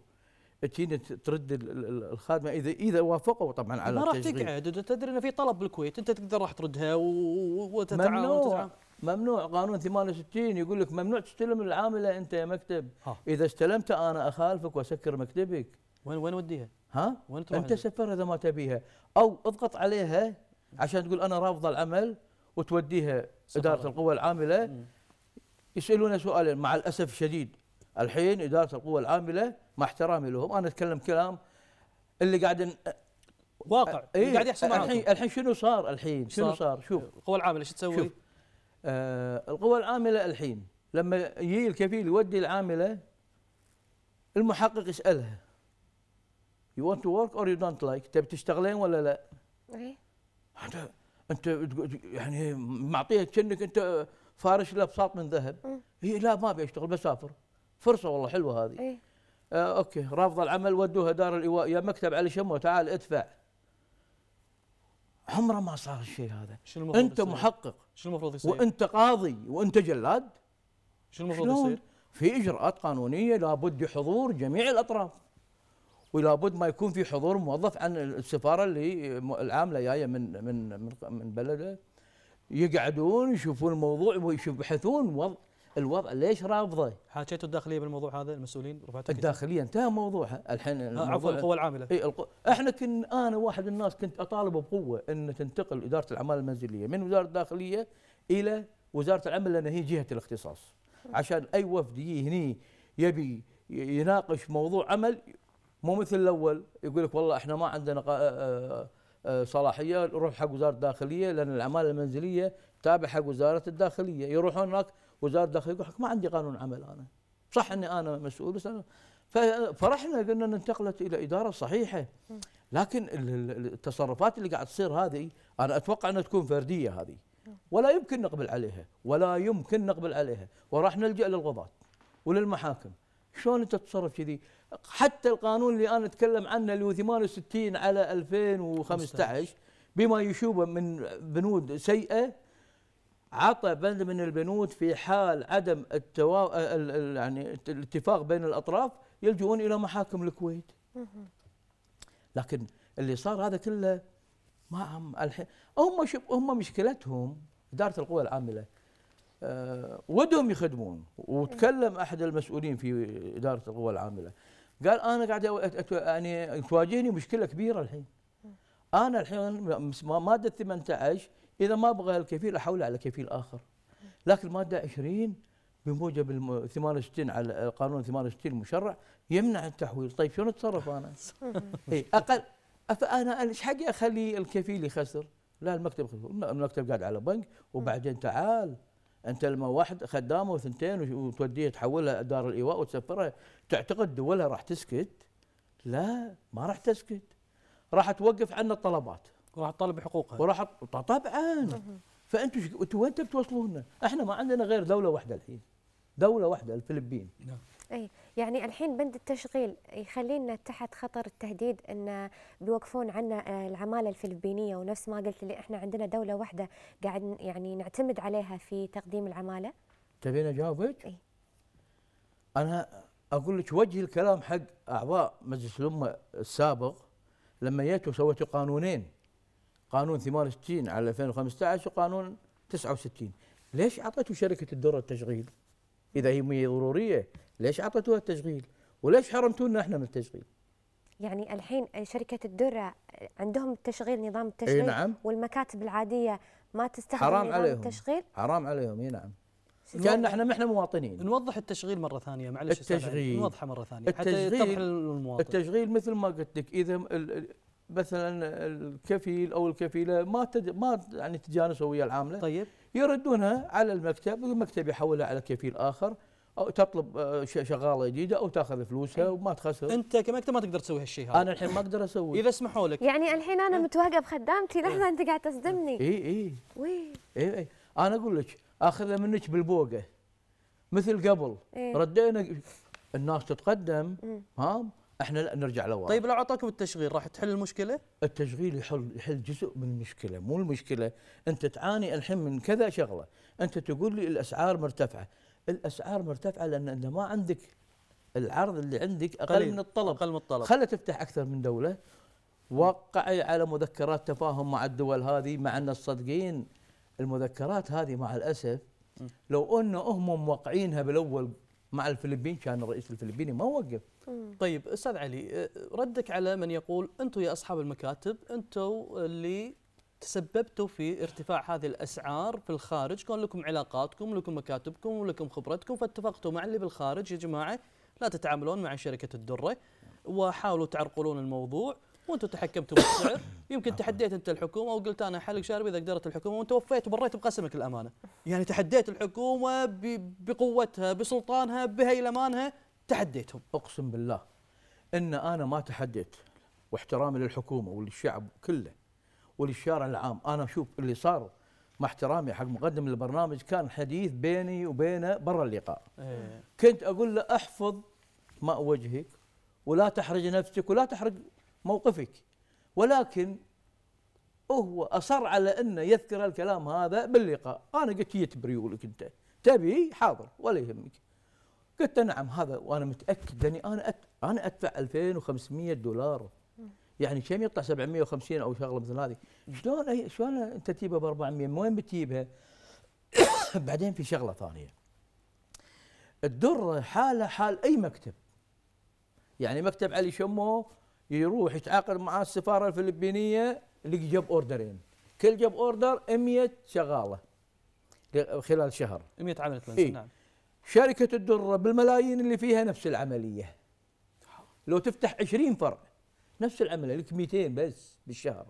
تجيني ترد ال- ال- الخادمة إذا إذا وافقوا طبعا على ما راح. تقعد تدري ان في طلب بالكويت أنت تقدر راح تردها وتتعاون ممنوع. ممنوع قانون 68 يقول لك ممنوع تستلم العاملة أنت يا مكتب ها. إذا استلمت أنا أخالفك وأسكر مكتبك وين وين وديها؟ ها وين تروح انت؟ سفرها إذا ما تبيها أو اضغط عليها عشان تقول أنا رافضة العمل وتوديها إدارة. القوى العاملة مم. يسالونها سؤالين مع الأسف الشديد الحين إدارة القوى العاملة مع احترامي لهم أنا أتكلم كلام اللي قاعد واقع إيه قاعد يحصل معاكم الحين الحين شنو صار الحين شنو صار. صار شوف القوى العاملة إيش تسوي؟ شوف. آه القوى العاملة الحين لما يجي الكفيل يودي العاملة المحقق يسألها you want to work or you don't like تبي تشتغلين ولا لا؟ إيه. أنت يعني معطيها كأنك أنت فارش له بساط من ذهب هي لا ما أبي أشتغل بسافر فرصة والله حلوة هذه إيه. آه okay رافضه العمل ودوها دار الإيواء يا مكتب علي شمه تعال ادفع عمره ما صار الشيء هذا شنو المفروض أنت يصير؟ محقق شنو المفروض يصير؟ وأنت قاضي وأنت جلاد شنو المفروض؟ يصير؟ في إجراءات قانونية لابد حضور جميع الأطراف ولابد ما يكون في حضور موظف عن السفارة اللي العامله جاية من من من من بلده. يقعدون يشوفون الموضوع ويبحثون وضع الوضع ليش رافضه؟ حاجيتوا الداخلية بالموضوع هذا المسؤولين؟ رفعتوا الداخلية انتهى موضوعها الحين آه، عفوا القوى العاملة. إي القو... إحنا كنا أنا واحد الناس كنت اطالب بقوة ان تنتقل إدارة الأعمال المنزلية من وزارة الداخلية إلى وزارة العمل لأن هي جهة الاختصاص. عشان أي وفد يجي هني يبي يناقش موضوع عمل مو مثل الأول يقول لك والله إحنا ما عندنا قا- آه، آه، صلاحية نروح حق وزارة الداخلية لأن الأعمال المنزلية تابع حق وزارة الداخلية. يروحون هناك وزارة الداخلية يقول لك ما عندي قانون عمل أنا. صح إني أنا مسؤول بس أنا قلنا إن انتقلت إلى إدارة صحيحة. لكن ال- ال- التصرفات اللي قاعد تصير هذه أنا أتوقع إنها تكون فردية هذه. ولا يمكن نقبل عليها ولا يمكن نقبل عليها. وراح نلجأ للقضاه وللمحاكم. شلون أنت تتصرف كذي؟ حتى القانون اللي أنا أتكلم عنه اللي هو 68 على 2015 بما يشوبه من بنود سيئة عطى بند من البنود في حال عدم التوا... ال- ال- يعني الاتفاق بين الأطراف يلجؤون إلى محاكم الكويت. لكن اللي صار هذا كله ما هم الحين هم شوف هم مشكلتهم إدارة القوى العاملة أه ودهم يخدمون. وتكلم أحد المسؤولين في إدارة القوى العاملة. قال أنا قاعد يعني تواجهني مشكلة كبيرة الحين أنا الحين مادة 18 إذا ما أبغى الكفيل احوله على كفيل آخر لكن مادة 20 بموجب الم- 68 على قانون 68 المشرع يمنع التحويل طيب شلون أتصرف أنا؟ اي أقل فانا إيش حقي أخلي الكفيل يخسر؟ لا المكتب خسر. المكتب قاعد على بنك وبعدين تعال أنت لما واحد خدامه وثنتين وتوديه تحولها دار الإيواء وتسفرها تعتقد دولها راح تسكت؟ لا ما راح تسكت. راح توقف عنا الطلبات. وراح تطالب بحقوقها. وراح طبعا. فأنتوا ش- أنتوا وين تبي توصلونا؟ إحنا ما عندنا غير دولة واحدة الحين. دولة واحدة الفلبين. اي يعني الحين بند التشغيل يخلينا تحت خطر التهديد إن بيوقفون عنا آه، العمالة الفلبينية ونفس ما قلت لي إحنا عندنا دولة واحدة قاعد يعني نعتمد عليها في تقديم العمالة تبين أجاوبك؟ إي. أنا أقول لك وجه الكلام حق أعضاء مجلس الأمة السابق لما جيتوا سويتوا قانونين قانون 68 على 2015 وقانون 69 ليش أعطيتوا شركة الدره التشغيل؟ إذا هي مي ضرورية ليش اعطيتوها التشغيل؟ وليش حرمتونا إحنا من التشغيل؟ يعني الحين شركة الدره عندهم التشغيل نظام التشغيل نعم. والمكاتب العادية ما تستخدم حرام نظام عليهم. التشغيل؟ حرام عليهم إي نعم. كأن إحنا ما إحنا مواطنين. نوضح التشغيل مرة ثانية معلش التشغيل. نوضحها مرة ثانية حتى التشغيل- يتضح للمواطن التشغيل مثل ما قلت لك إذا مثلا الكفيل أو الكفيلة ما تد... ما يعني تجانسوا ويا العاملة. طيب. يردونها على المكتب والمكتب يحولها على كفيل آخر أو تطلب آه، ش- شغالة جديدة أو تأخذ فلوسها وما تخسر. أنت كمكتب ما تقدر تسوي هالشيء هذا. أنا الحين ما أقدر أسوي. إذا سمحوا لك. يعني الحين أنا متواقع بخدامتي لحظة أنت قاعد تصدمني. اي اي وي. اي اي أنا أقول لك أخذها منك بالبوقة. مثل قبل. إيه. ردينا الناس تتقدم ها إحنا لا نرجع لورا. طيب لو أعطاكم التشغيل راح تحل المشكلة؟ التشغيل يحل يحل جزء من المشكلة مو المشكلة. أنت تعاني الحين من كذا شغلة. أنت تقول لي الأسعار مرتفعة. الأسعار مرتفعة لأن أنت ما عندك العرض اللي عندك أقل قليل. من الطلب. أقل من الطلب. خلها تفتح أكثر من دولة. وقعي على مذكرات تفاهم مع الدول هذه مع ان الصدقين المذكرات هذه مع الأسف لو أنه هم موقعينها بالأول مع الفلبين كان الرئيس الفلبيني ما وقف. طيب أستاذ علي ردك على من يقول أنتم يا أصحاب المكاتب أنتم اللي تسببتوا في ارتفاع هذه الأسعار في الخارج كون لكم علاقاتكم لكم مكاتبكم ولكم خبرتكم فاتفقتوا مع اللي بالخارج يا جماعة لا تتعاملون مع شركة الدرة وحاولوا تعرقلون الموضوع وأنتم تحكمتوا بالسعر يمكن تحديت أنت الحكومة وقلت أنا حلق شاربي إذا قدرت الحكومة وانت وفيت وبريت بقسمك الأمانة. يعني تحديت الحكومة بقوتها بسلطانها بهيلمانها تحديتهم. أقسم بالله إن أنا ما تحديت واحترامي للحكومة وللشعب كله وللشارع العام. أنا أشوف اللي صار مع احترامي حق مقدم البرنامج كان حديث بيني وبينه برا اللقاء. إيه. كنت أقول له أحفظ ماء وجهك ولا تحرج نفسك ولا تحرج موقفك ولكن هو أصر على إنه يذكر الكلام هذا باللقاء. أنا قلت هي تبريولك أنت. تبي حاضر ولا يهمك. قلت نعم هذا وأنا متأكد لاني أنا أت... أنا أدفع 2500 دولار. يعني كم يطلع 750 أو شغلة مثل هذه؟ شلون أي شلون أنت تجيبها ب 400 من وين بتجيبها؟ بعدين في شغلة ثانية. الدره حاله حال أي مكتب. يعني مكتب علي شمو يروح يتعاقد مع السفارة الفلبينية اللي جاب أوردرين. كل جاب أوردر 100 شغالة خلال شهر. 100 عامل تلنس إيه. نعم. شركة الدرة بالملايين اللي فيها نفس العملية. لو تفتح 20 فرع نفس العملية لك 200 بس بالشهر.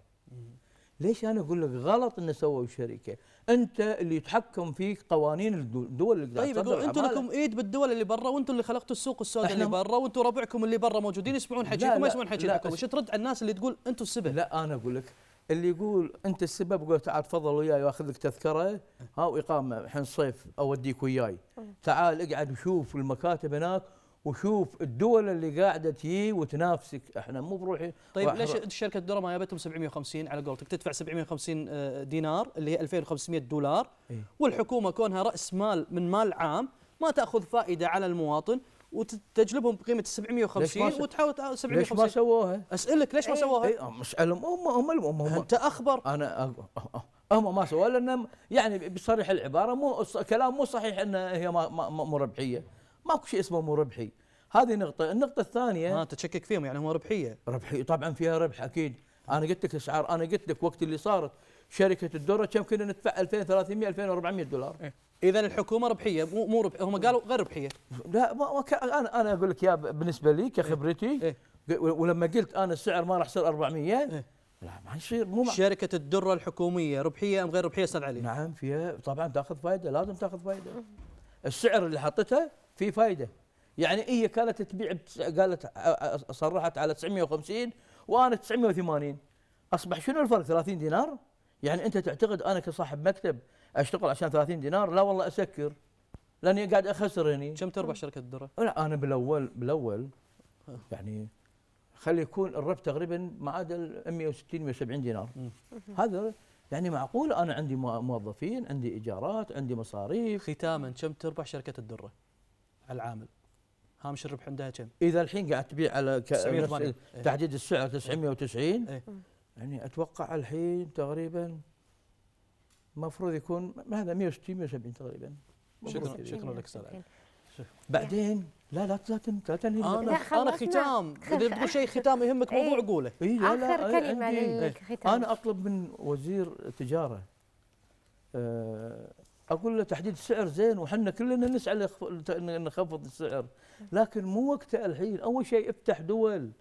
ليش أنا أقول لك غلط إن سووا شركة؟ أنت اللي يتحكم فيك قوانين الدو- الدول اللي طيب يقول أنتم العمالة. لكم إيد بالدول اللي برا وأنتم اللي خلقتوا السوق السوداء اللي برا وأنتم ربعكم اللي برا موجودين يسمعون حكيكم ما يسمعون حكي لا، الحكومة أس- شو ترد على الناس اللي تقول أنتم السبب؟ لا أنا أقول لك اللي يقول أنت السبب قول تعال تفضل وياي واخذ لك تذكرة. ها وإقامة الحين صيف أوديك وياي. تعال اقعد وشوف المكاتب هناك وشوف الدول اللي قاعدة تجي وتنافسك. إحنا مو بروحي. طيب ليش شركة الدرة ما جابتهم 750 على قولتك؟ تدفع 750 آه، دينار اللي هي 2500 دولار. إيه. والحكومة كونها رأس مال من مال عام ما تأخذ فائدة على المواطن. وتجلبهم بقيمة ال 750 ليش ما س- وتحاول تع- ليش ما 750 سووها؟ أسألك ليش ما سووها؟ اي مسألهم هم هم هم, هم, أنت أخبر. أنا هم ما سووا لأن يعني بصريح العبارة مو كلام مو صحيح ان هي ما مو ربحية. ماكو شيء اسمه مو ربحي. هذه نقطة. النقطة الثانية ها تشكك فيهم يعني هم ربحية. ربحي طبعا فيها ربح أكيد. أنا قلت لك اسعار أنا قلت لك وقت اللي صارت. شركة الدره كم كنا ندفع؟ 2300 2400 دولار. إذا الحكومة ربحية مو مو ربح هم قالوا غير ربحية لا ما أنا أنا أقول لك يا بالنسبة لي كخبرتي إيه. ق- ولما قلت أنا السعر ما راح يصير 400 إيه. لا ما يصير مو شركة الدرة الحكومية ربحية أم غير ربحية أستاذ علي؟ نعم فيها طبعا تأخذ فائده لازم تأخذ فائده السعر اللي حطته فيه فائده يعني هي كانت تبيع قالت صرحت على 950 وأنا 980 أصبح شنو الفرق 30 دينار يعني أنت تعتقد أنا كصاحب مكتب أشتغل عشان 30 دينار لا والله أسكر لأني قاعد أخسر هني كم تربح شركة الدرة؟ لا أنا بالاول بالأول يعني خلي يكون الربح تقريبا معادل 160 170 دينار هذا يعني معقول أنا عندي مو- موظفين عندي إيجارات عندي مصاريف ختاما كم تربح شركة الدرة؟ على العامل هامش الربح عندها كم؟ إذا الحين قاعد تبيع على ك- 980. نفس. تحديد السعر 990 إيه. يعني أتوقع الحين تقريبا المفروض يكون هذا 160 170 تقريبا. شكرا. شكرا لك أستاذ علي بعدين؟ لا لا لا لا تنهي. أنا أنا. ختام. إذا تقول شيء ختام يهمك موضوع إيه. قوله. إيه لا لا آخر كلمة عندي- للختام أنا أطلب من وزير التجارة آه، أقول له تحديد السعر زين وحنا كلنا نسعى نخفض السعر. لكن مو وقته الحين. أول شيء افتح دول.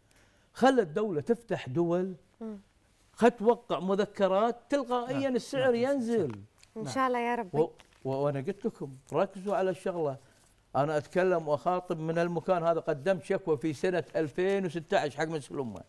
خلى الدولة تفتح دول. خد توقع مذكرات تلقائيا السعر ينزل. إن شاء الله يا ربي. و- و- وأنا قلت لكم ركزوا على الشغله أنا أتكلم وأخاطب من المكان هذا قدمت شكوى في سنة 2016 حق مجلس الأمة.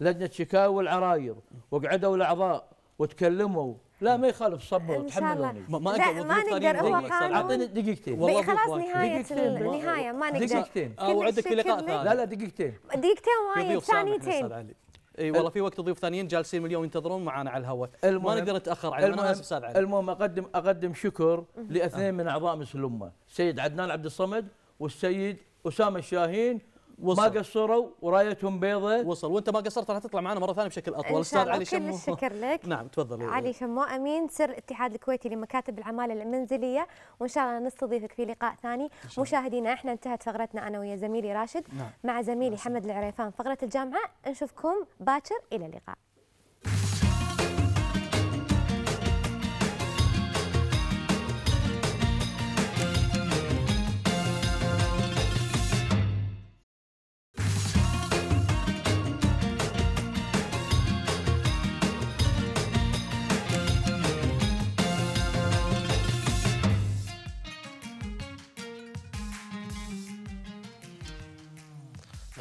لجنة شكاوى العراير وقعدوا الأعضاء وتكلموا. لا ما يخالف صبروا. تحملوني ما, ما لا، أقدر ما نقدر، هو قانون. أعطيني دقيقتين. والله خلاص. نهاية دقيقتين. النهايه ما نقدر. دقيقتين. آه، وعدك في لقاء. ثاني لا لا دقيقتين. دقيقتين وايد ثانيتين. إي والله في وقت ضيوف ثانيين جالسين من اليوم ينتظرون معنا على الهواء. ما المهم- نقدر نتاخر عليهم أنا اسف أستاذ علي المهم أقدم أقدم شكر لأثنين من أعضاء مجلس الامه السيد عدنان عبد الصمد والسيد أسامة الشاهين ما وصل. قصروا ورايتهم بيضة. وصل. وانت ما قصرت راح تطلع معنا مرة ثانية بشكل أطول. أستاذ علي كل شمو. الشكر لك. نعم تفضل. علي شمو أمين سر الاتحاد الكويتي لمكاتب العمالة المنزلية. وإن شاء الله نستضيفك في لقاء ثاني. مشاهدينا إحنا انتهت فقرتنا أنا ويا زميلي راشد. نعم. مع زميلي حمد العريفان فقرة الجامعة. نشوفكم باكر إلى اللقاء.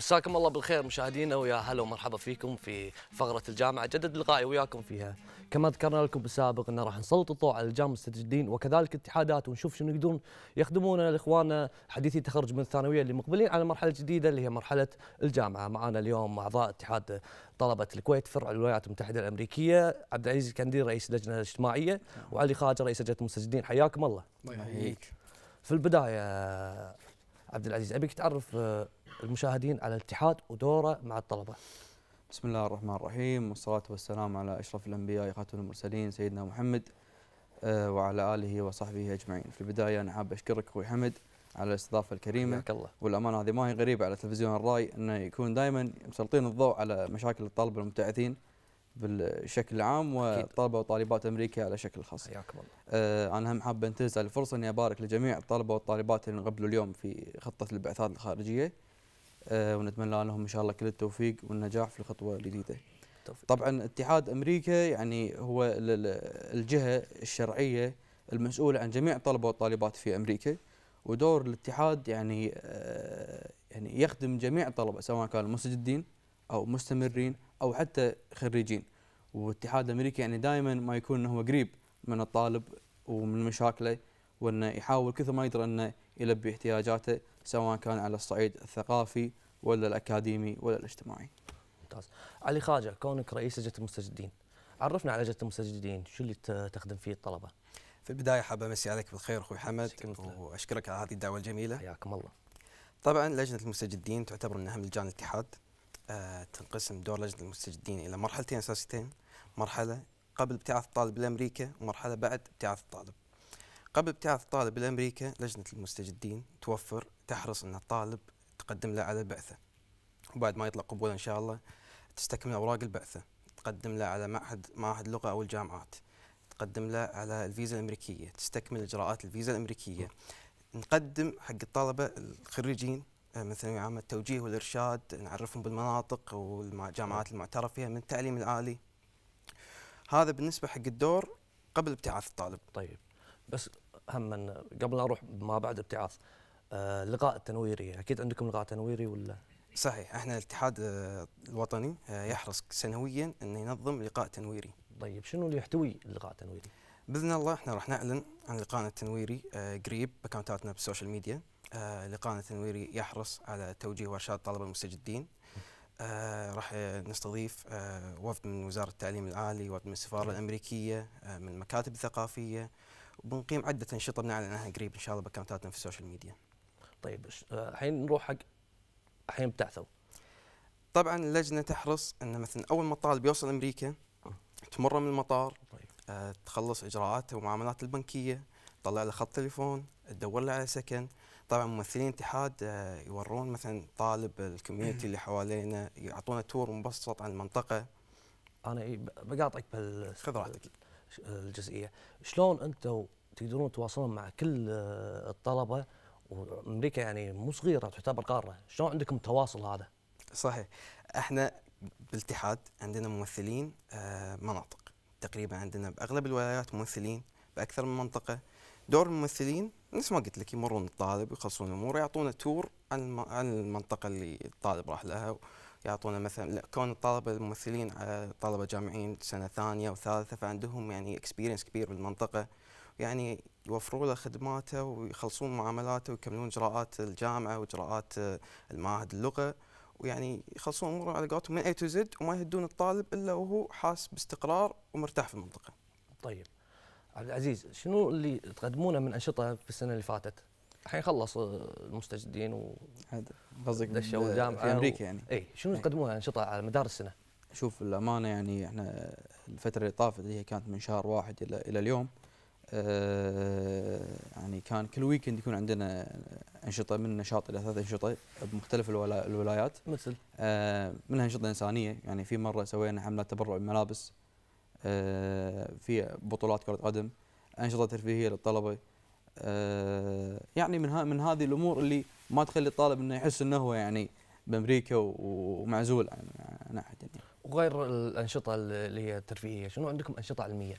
مساكم الله بالخير مشاهدينا ويا هلا ومرحبا فيكم في فقرة الجامعة. جدد لقائي وياكم فيها. كما ذكرنا لكم بالسابق ان راح نسلط الضوء على الجامعة المستجدين وكذلك الاتحادات ونشوف شنو يقدرون يخدمون لإخواننا. حديثي التخرج من الثانوية اللي مقبلين على المرحلة الجديدة اللي هي مرحلة الجامعة. معنا اليوم أعضاء اتحاد طلبة الكويت فرع الولايات المتحدة الأمريكية. عبد العزيز كندير رئيس اللجنة الاجتماعية. وعلي خاجر رئيس لجنة المستجدين. حياكم الله. الله يحييك. في البداية عبد العزيز أبيك تعرف المشاهدين على الاتحاد ودوره مع الطلبة. بسم الله الرحمن الرحيم والصلاة والسلام على أشرف الأنبياء خاتم المرسلين سيدنا محمد آه، وعلى آله وصحبه أجمعين في البداية أنا حاب أشكرك أخوي حمد على الاستضافة الكريمة حياك الله. والأمانة هذه ما هي غريبة على تلفزيون الرأي أنه يكون دائما مسلطين الضوء على مشاكل الطلبة المبتعثين بالشكل العام وطلبة وطالبات أمريكا على شكل خاص حياكم الله. آه، أنا هم حاب أنتهز هذه الفرصة أني أبارك لجميع الطلبة والطالبات اللي قبلوا اليوم في خطة البعثات الخارجية آه، ونتمنى لهم إن شاء الله كل التوفيق والنجاح في الخطوة الجديدة توفيق. طبعا اتحاد أمريكا يعني هو ال- ال- الجهة الشرعية المسؤولة عن جميع الطلبة والطالبات في أمريكا ودور الاتحاد يعني آه، يعني يخدم جميع الطلبة سواء كانوا مستجدين أو مستمرين أو حتى خريجين واتحاد أمريكا يعني دائما ما يكون إنه هو قريب من الطالب ومن مشاكله وإنه يحاول كثر ما يقدر إنه يلبي احتياجاته سواء كان على الصعيد الثقافي ولا الأكاديمي ولا الاجتماعي. ممتاز. علي خاجة كونك رئيس لجنة المستجدين عرفنا على لجنة المستجدين شو اللي تخدم فيه الطلبة؟ في البداية حاب أمسي عليك بالخير أخوي حمد. وأشكرك على هذه الدعوة الجميلة حياكم الله. طبعا لجنة المستجدين تعتبر من أهم لجان الاتحاد آه تنقسم دور لجنة المستجدين إلى مرحلتين أساسيتين مرحلة قبل ابتعاث الطالب لأمريكا ومرحلة بعد ابتعاث الطالب قبل ابتعاث الطالب لأمريكا لجنة المستجدين توفر تحرص أن الطالب تقدم له على البعثة وبعد ما يطلع قبول إن شاء الله تستكمل أوراق البعثة. تقدم له على معهد معهد اللغة أو الجامعات. تقدم له على الفيزا الأمريكية. تستكمل إجراءات الفيزا الأمريكية. نقدم حق الطلبة الخريجين آه، من ثانوية عامة التوجيه والإرشاد نعرفهم بالمناطق والجامعات المعترف فيها من التعليم العالي. هذا بالنسبة حق الدور قبل ابتعاث الطالب. طيب. بس هم قبل لا نروح ما بعد ابتعاث لقاء التنويري أكيد عندكم لقاء تنويري ولا؟ صحيح إحنا الاتحاد آه، الوطني آه، يحرص سنويا انه ينظم لقاء تنويري. طيب شنو اللي يحتوي اللقاء التنويري؟ بإذن الله إحنا راح نعلن عن لقائنا التنويري آه، قريب ب accountاتنا بال social media. آه، لقائنا التنويري يحرص على توجيه وارشاد الطلبه المستجدين. آه، راح نستضيف آه، وفد من وزارة التعليم العالي وفد من السفارة الأمريكية آه، من المكاتب الثقافية. وبنقيم عدة أنشطة بنعلن عنها قريب إن شاء الله ب accountاتنا في ال social media. طيب آه، الحين نروح حق الحين ابتعثوا طبعا اللجنه تحرص إن مثلا أول ما الطالب يوصل أمريكا تمر من المطار طيب. آه تخلص إجراءاته ومعاملاته البنكية تطلع له خط تليفون تدور له على سكن. طبعا ممثلين اتحاد آه يورون مثلا طالب الكوميونتي اللي حوالينا يعطونا تور مبسط عن المنطقة. أنا بقاطعك بهال خذ راحتك. الجزئية. شلون أنتم تقدرون تواصلون مع كل آه، الطلبة وأمريكا يعني مو صغيرة تعتبر قارة. شلون عندكم التواصل هذا؟ صحيح. إحنا بالاتحاد عندنا ممثلين آه مناطق. تقريبا عندنا بأغلب الولايات ممثلين بأكثر من منطقة. دور الممثلين نفس ما قلت لك يمرون الطالب ويخلصون الأمور يعطونا tour عن الم- عن المنطقة اللي الطالب راح لها يعطونا مثلا لا، كون الطلبة الممثلين آه، طلبة جامعيين سنة ثانية وثالثة فعندهم يعني experience كبير بالمنطقة. يعني يوفروا له خدماته ويخلصون معاملاته ويكملون إجراءات الجامعة وإجراءات آه، المعاهد اللغة ويعني يخلصون أموره على قولتهم من A to Z وما يهدون الطالب إلا وهو حاس باستقرار ومرتاح في المنطقة. طيب عبد العزيز شنو اللي تقدمونه من أنشطة في السنة اللي فاتت؟ الحين خلص آه، المستجدين و هذا قصدك دشوا الجامعة في أمريكا يعني اي شنو إي. تقدمونها أنشطة على مدار السنة؟ شوف الأمانة يعني إحنا الفترة اللي طافت اللي هي كانت من شهر واحد إلى إلى اليوم يعني كان كل ويكند يكون عندنا أنشطة من نشاط إلى ثلاث أنشطة بمختلف الولا- الولايات مثل آه منها أنشطة إنسانية يعني في مرة سوينا حملات تبرع بملابس آه في بطولات كرة قدم أنشطة ترفيهية للطلبة آه يعني من من هذه الأمور اللي ما تخلي الطالب إنه يحس إنه هو يعني بأمريكا ومعزول عن عن أحد يعني. وغير الأنشطة اللي هي الترفيهية شنو عندكم أنشطة علمية؟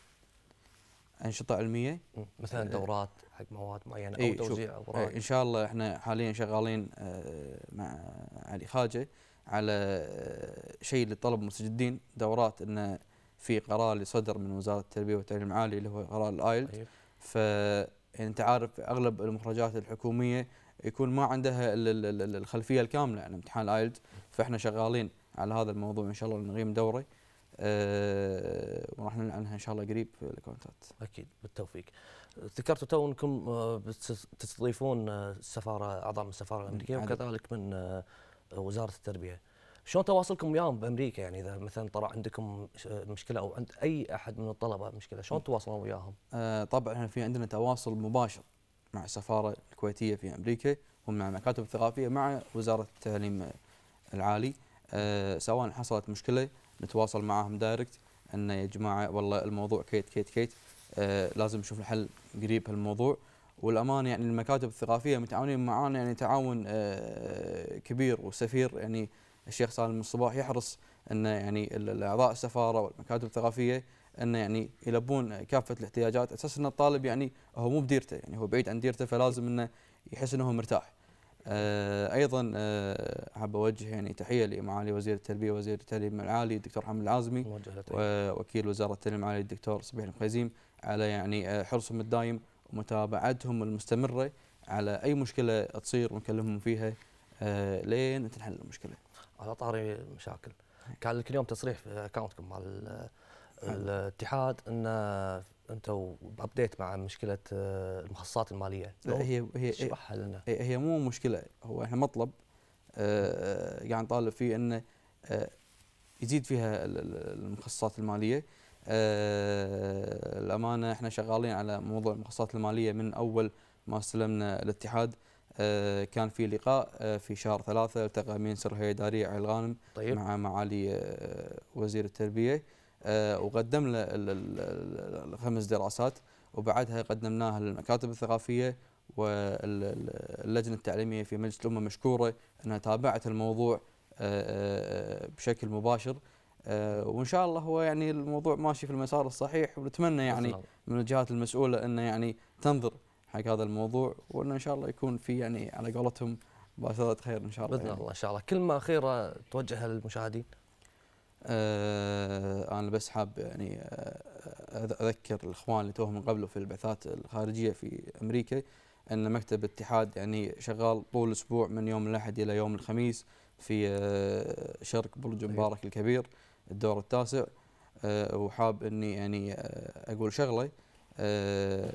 أنشطة علمية. مثلا دورات حق مواد معينة أو توزيع اوراق إن شاء الله إحنا حاليا شغالين آه، مع علي خاجة على آه، شيء للطلبه المستجدين. دورات إنه في قرار اللي صدر من وزارة التربية والتعليم العالي اللي هو قرار ال IELTS. طيب. ف يعني أنت عارف أغلب المخرجات الحكومية يكون ما عندها ال- ال- ال- الخلفية الكاملة عن امتحان ال IELTS. فإحنا شغالين على هذا الموضوع. إن شاء الله نقيم دوره. أه وراح نعلن عنها إن شاء الله قريب في ال accountات أكيد بالتوفيق. ذكرتوا تو انكم آه، تستضيفون آه، السفارة أعضاء من السفارة الأمريكية. وكذلك من آه، وزارة التربية. شلون تواصلكم وياهم بأمريكا؟ يعني إذا مثلا طلع عندكم مشكلة أو عند أي أحد من الطلبة مشكلة شلون تواصلون وياهم؟ آه، طبعا إحنا في عندنا تواصل مباشر مع السفارة الكويتية في أمريكا ومع المكاتب الثقافية مع وزارة التعليم العالي. آه، سواء حصلت مشكلة نتواصل معاهم direct ان يا جماعة والله الموضوع كيت كيت كيت. آه، لازم نشوف الحل قريب هالموضوع. والامانه يعني المكاتب الثقافية متعاونين معانا يعني تعاون آه، كبير وسفير. يعني الشيخ سالم الصباح يحرص إن يعني الأعضاء السفارة والمكاتب الثقافية انه يعني يلبون كافة الاحتياجات. أساس إن الطالب يعني هو مو بديرته يعني هو بعيد عن ديرته فلازم إنه يحس إنه مرتاح. آه أيضا آه حاب أوجه يعني تحية لمعالي وزير التربية وزير التعليم العالي الدكتور حمد العازمي. ووكيل وزارة التعليم العالي الدكتور صبيح المخيزيم على يعني آه، حرصهم الدايم ومتابعتهم المستمرة على أي مشكلة تصير ونكلمهم فيها آه لين تنحل المشكلة. على طاري المشاكل كان لك اليوم تصريح في اكونتكم مع ال- الاتحاد إن أنتم بابديت مع مشكلة آه، المخصصات المالية. لا هي هي اشرحها لنا. هي هي مو مشكلة. هو إحنا مطلب آه، قاعد نطالب فيه إنه آه، يزيد فيها ال- ال- المخصصات المالية. آه، الأمانة إحنا شغالين على موضوع المخصصات المالية من أول ما استلمنا الاتحاد. آه، كان في لقاء آه، في شهر ثلاثة التقى امين سر الهيئه الاداريه علي الغانم طيب. مع معالي آه، وزير التربية. آه، وقدم له ال- ال- ال- الخمس دراسات وبعدها قدمناها للمكاتب الثقافية واللجنه التعليمية في مجلس الأمة مشكورة إنها تابعت الموضوع آه، آه، بشكل مباشر آه، وإن شاء الله هو يعني الموضوع ماشي في المسار الصحيح ونتمنى يعني. من الجهات المسؤولة إنه يعني تنظر حق هذا الموضوع وإنه إن شاء الله يكون في يعني على قولتهم باشرة خير إن شاء الله بإذن يعني. الله إن شاء الله كلمة أخيرة توجهها للمشاهدين آه أنا بس حاب يعني آه أذكر الإخوان اللي توهم من قبله في البعثات الخارجية في أمريكا إن مكتب الاتحاد يعني شغال طول الأسبوع من يوم الأحد إلى يوم الخميس في آه شرق برج مبارك الكبير الدور التاسع. آه وحاب إني يعني آه أقول شغلة. آه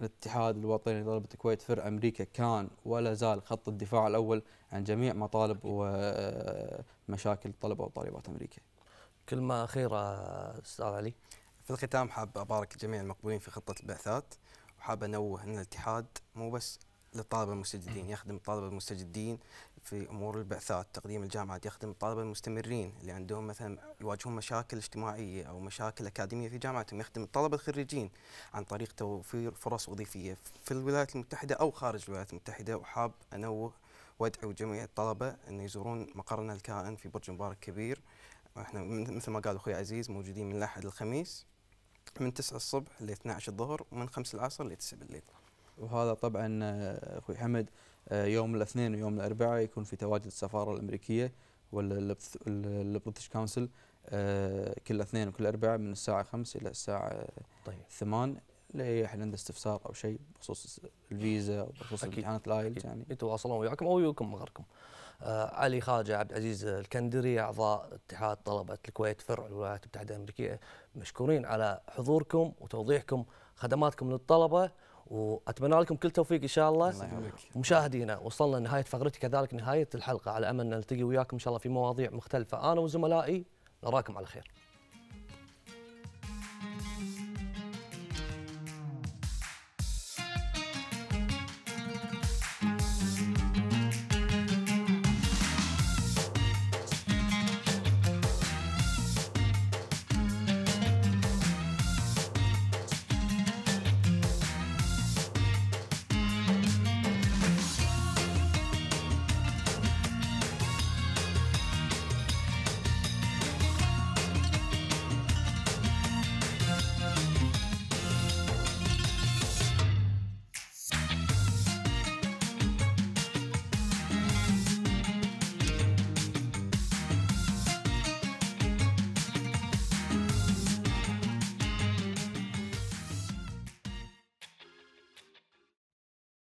الاتحاد الوطني لطلبة الكويت فرع أمريكا كان ولا زال خط الدفاع الأول عن جميع مطالب ومشاكل الطلبه وطالبات أمريكا. كلمه أخيرة أستاذ علي. في الختام حاب أبارك جميع المقبولين في خطة البعثات وحاب أنوه أن الاتحاد مو بس للطلبه المستجدين يخدم الطلبه المستجدين في أمور البعثات تقديم الجامعات يخدم الطلبه المستمرين اللي عندهم مثلا يواجهون مشاكل اجتماعية أو مشاكل أكاديمية في جامعتهم يخدم الطلبة الخريجين عن طريق توفير فرص وظيفية في الولايات المتحدة أو خارج الولايات المتحدة. وحاب أنوه وأدعو جميع الطلبة أن يزورون مقرنا الكائن في برج مبارك كبير. إحنا مثل ما قال أخوي عزيز موجودين من الأحد للخميس من 9 الصبح ل 12 الظهر ومن 5 العصر ل 9 بالليل وهذا طبعا آه، أخوي حمد آه، يوم الاثنين ويوم الأربعاء يكون في تواجد السفارة الأمريكية وال British Council كل اثنين وكل أربعاء من الساعة 5 إلى الساعة طيب 8 لاي احد عنده استفسار أو شيء بخصوص الفيزا أو بخصوص. امتحانات ال IELTS. يعني يتواصلون وياكم أو يجوكم مقركم. آه علي خاجه عبد العزيز الكندري أعضاء اتحاد طلبة الكويت فرع الولايات المتحدة الأمريكية مشكورين على حضوركم وتوضيحكم خدماتكم للطلبة وأتمنى لكم كل توفيق إن شاء الله. الله مشاهدينا وصلنا لنهاية فقرتي كذلك نهاية الحلقة على أمل نلتقي وياكم إن شاء الله في مواضيع مختلفة أنا وزملائي نراكم على خير.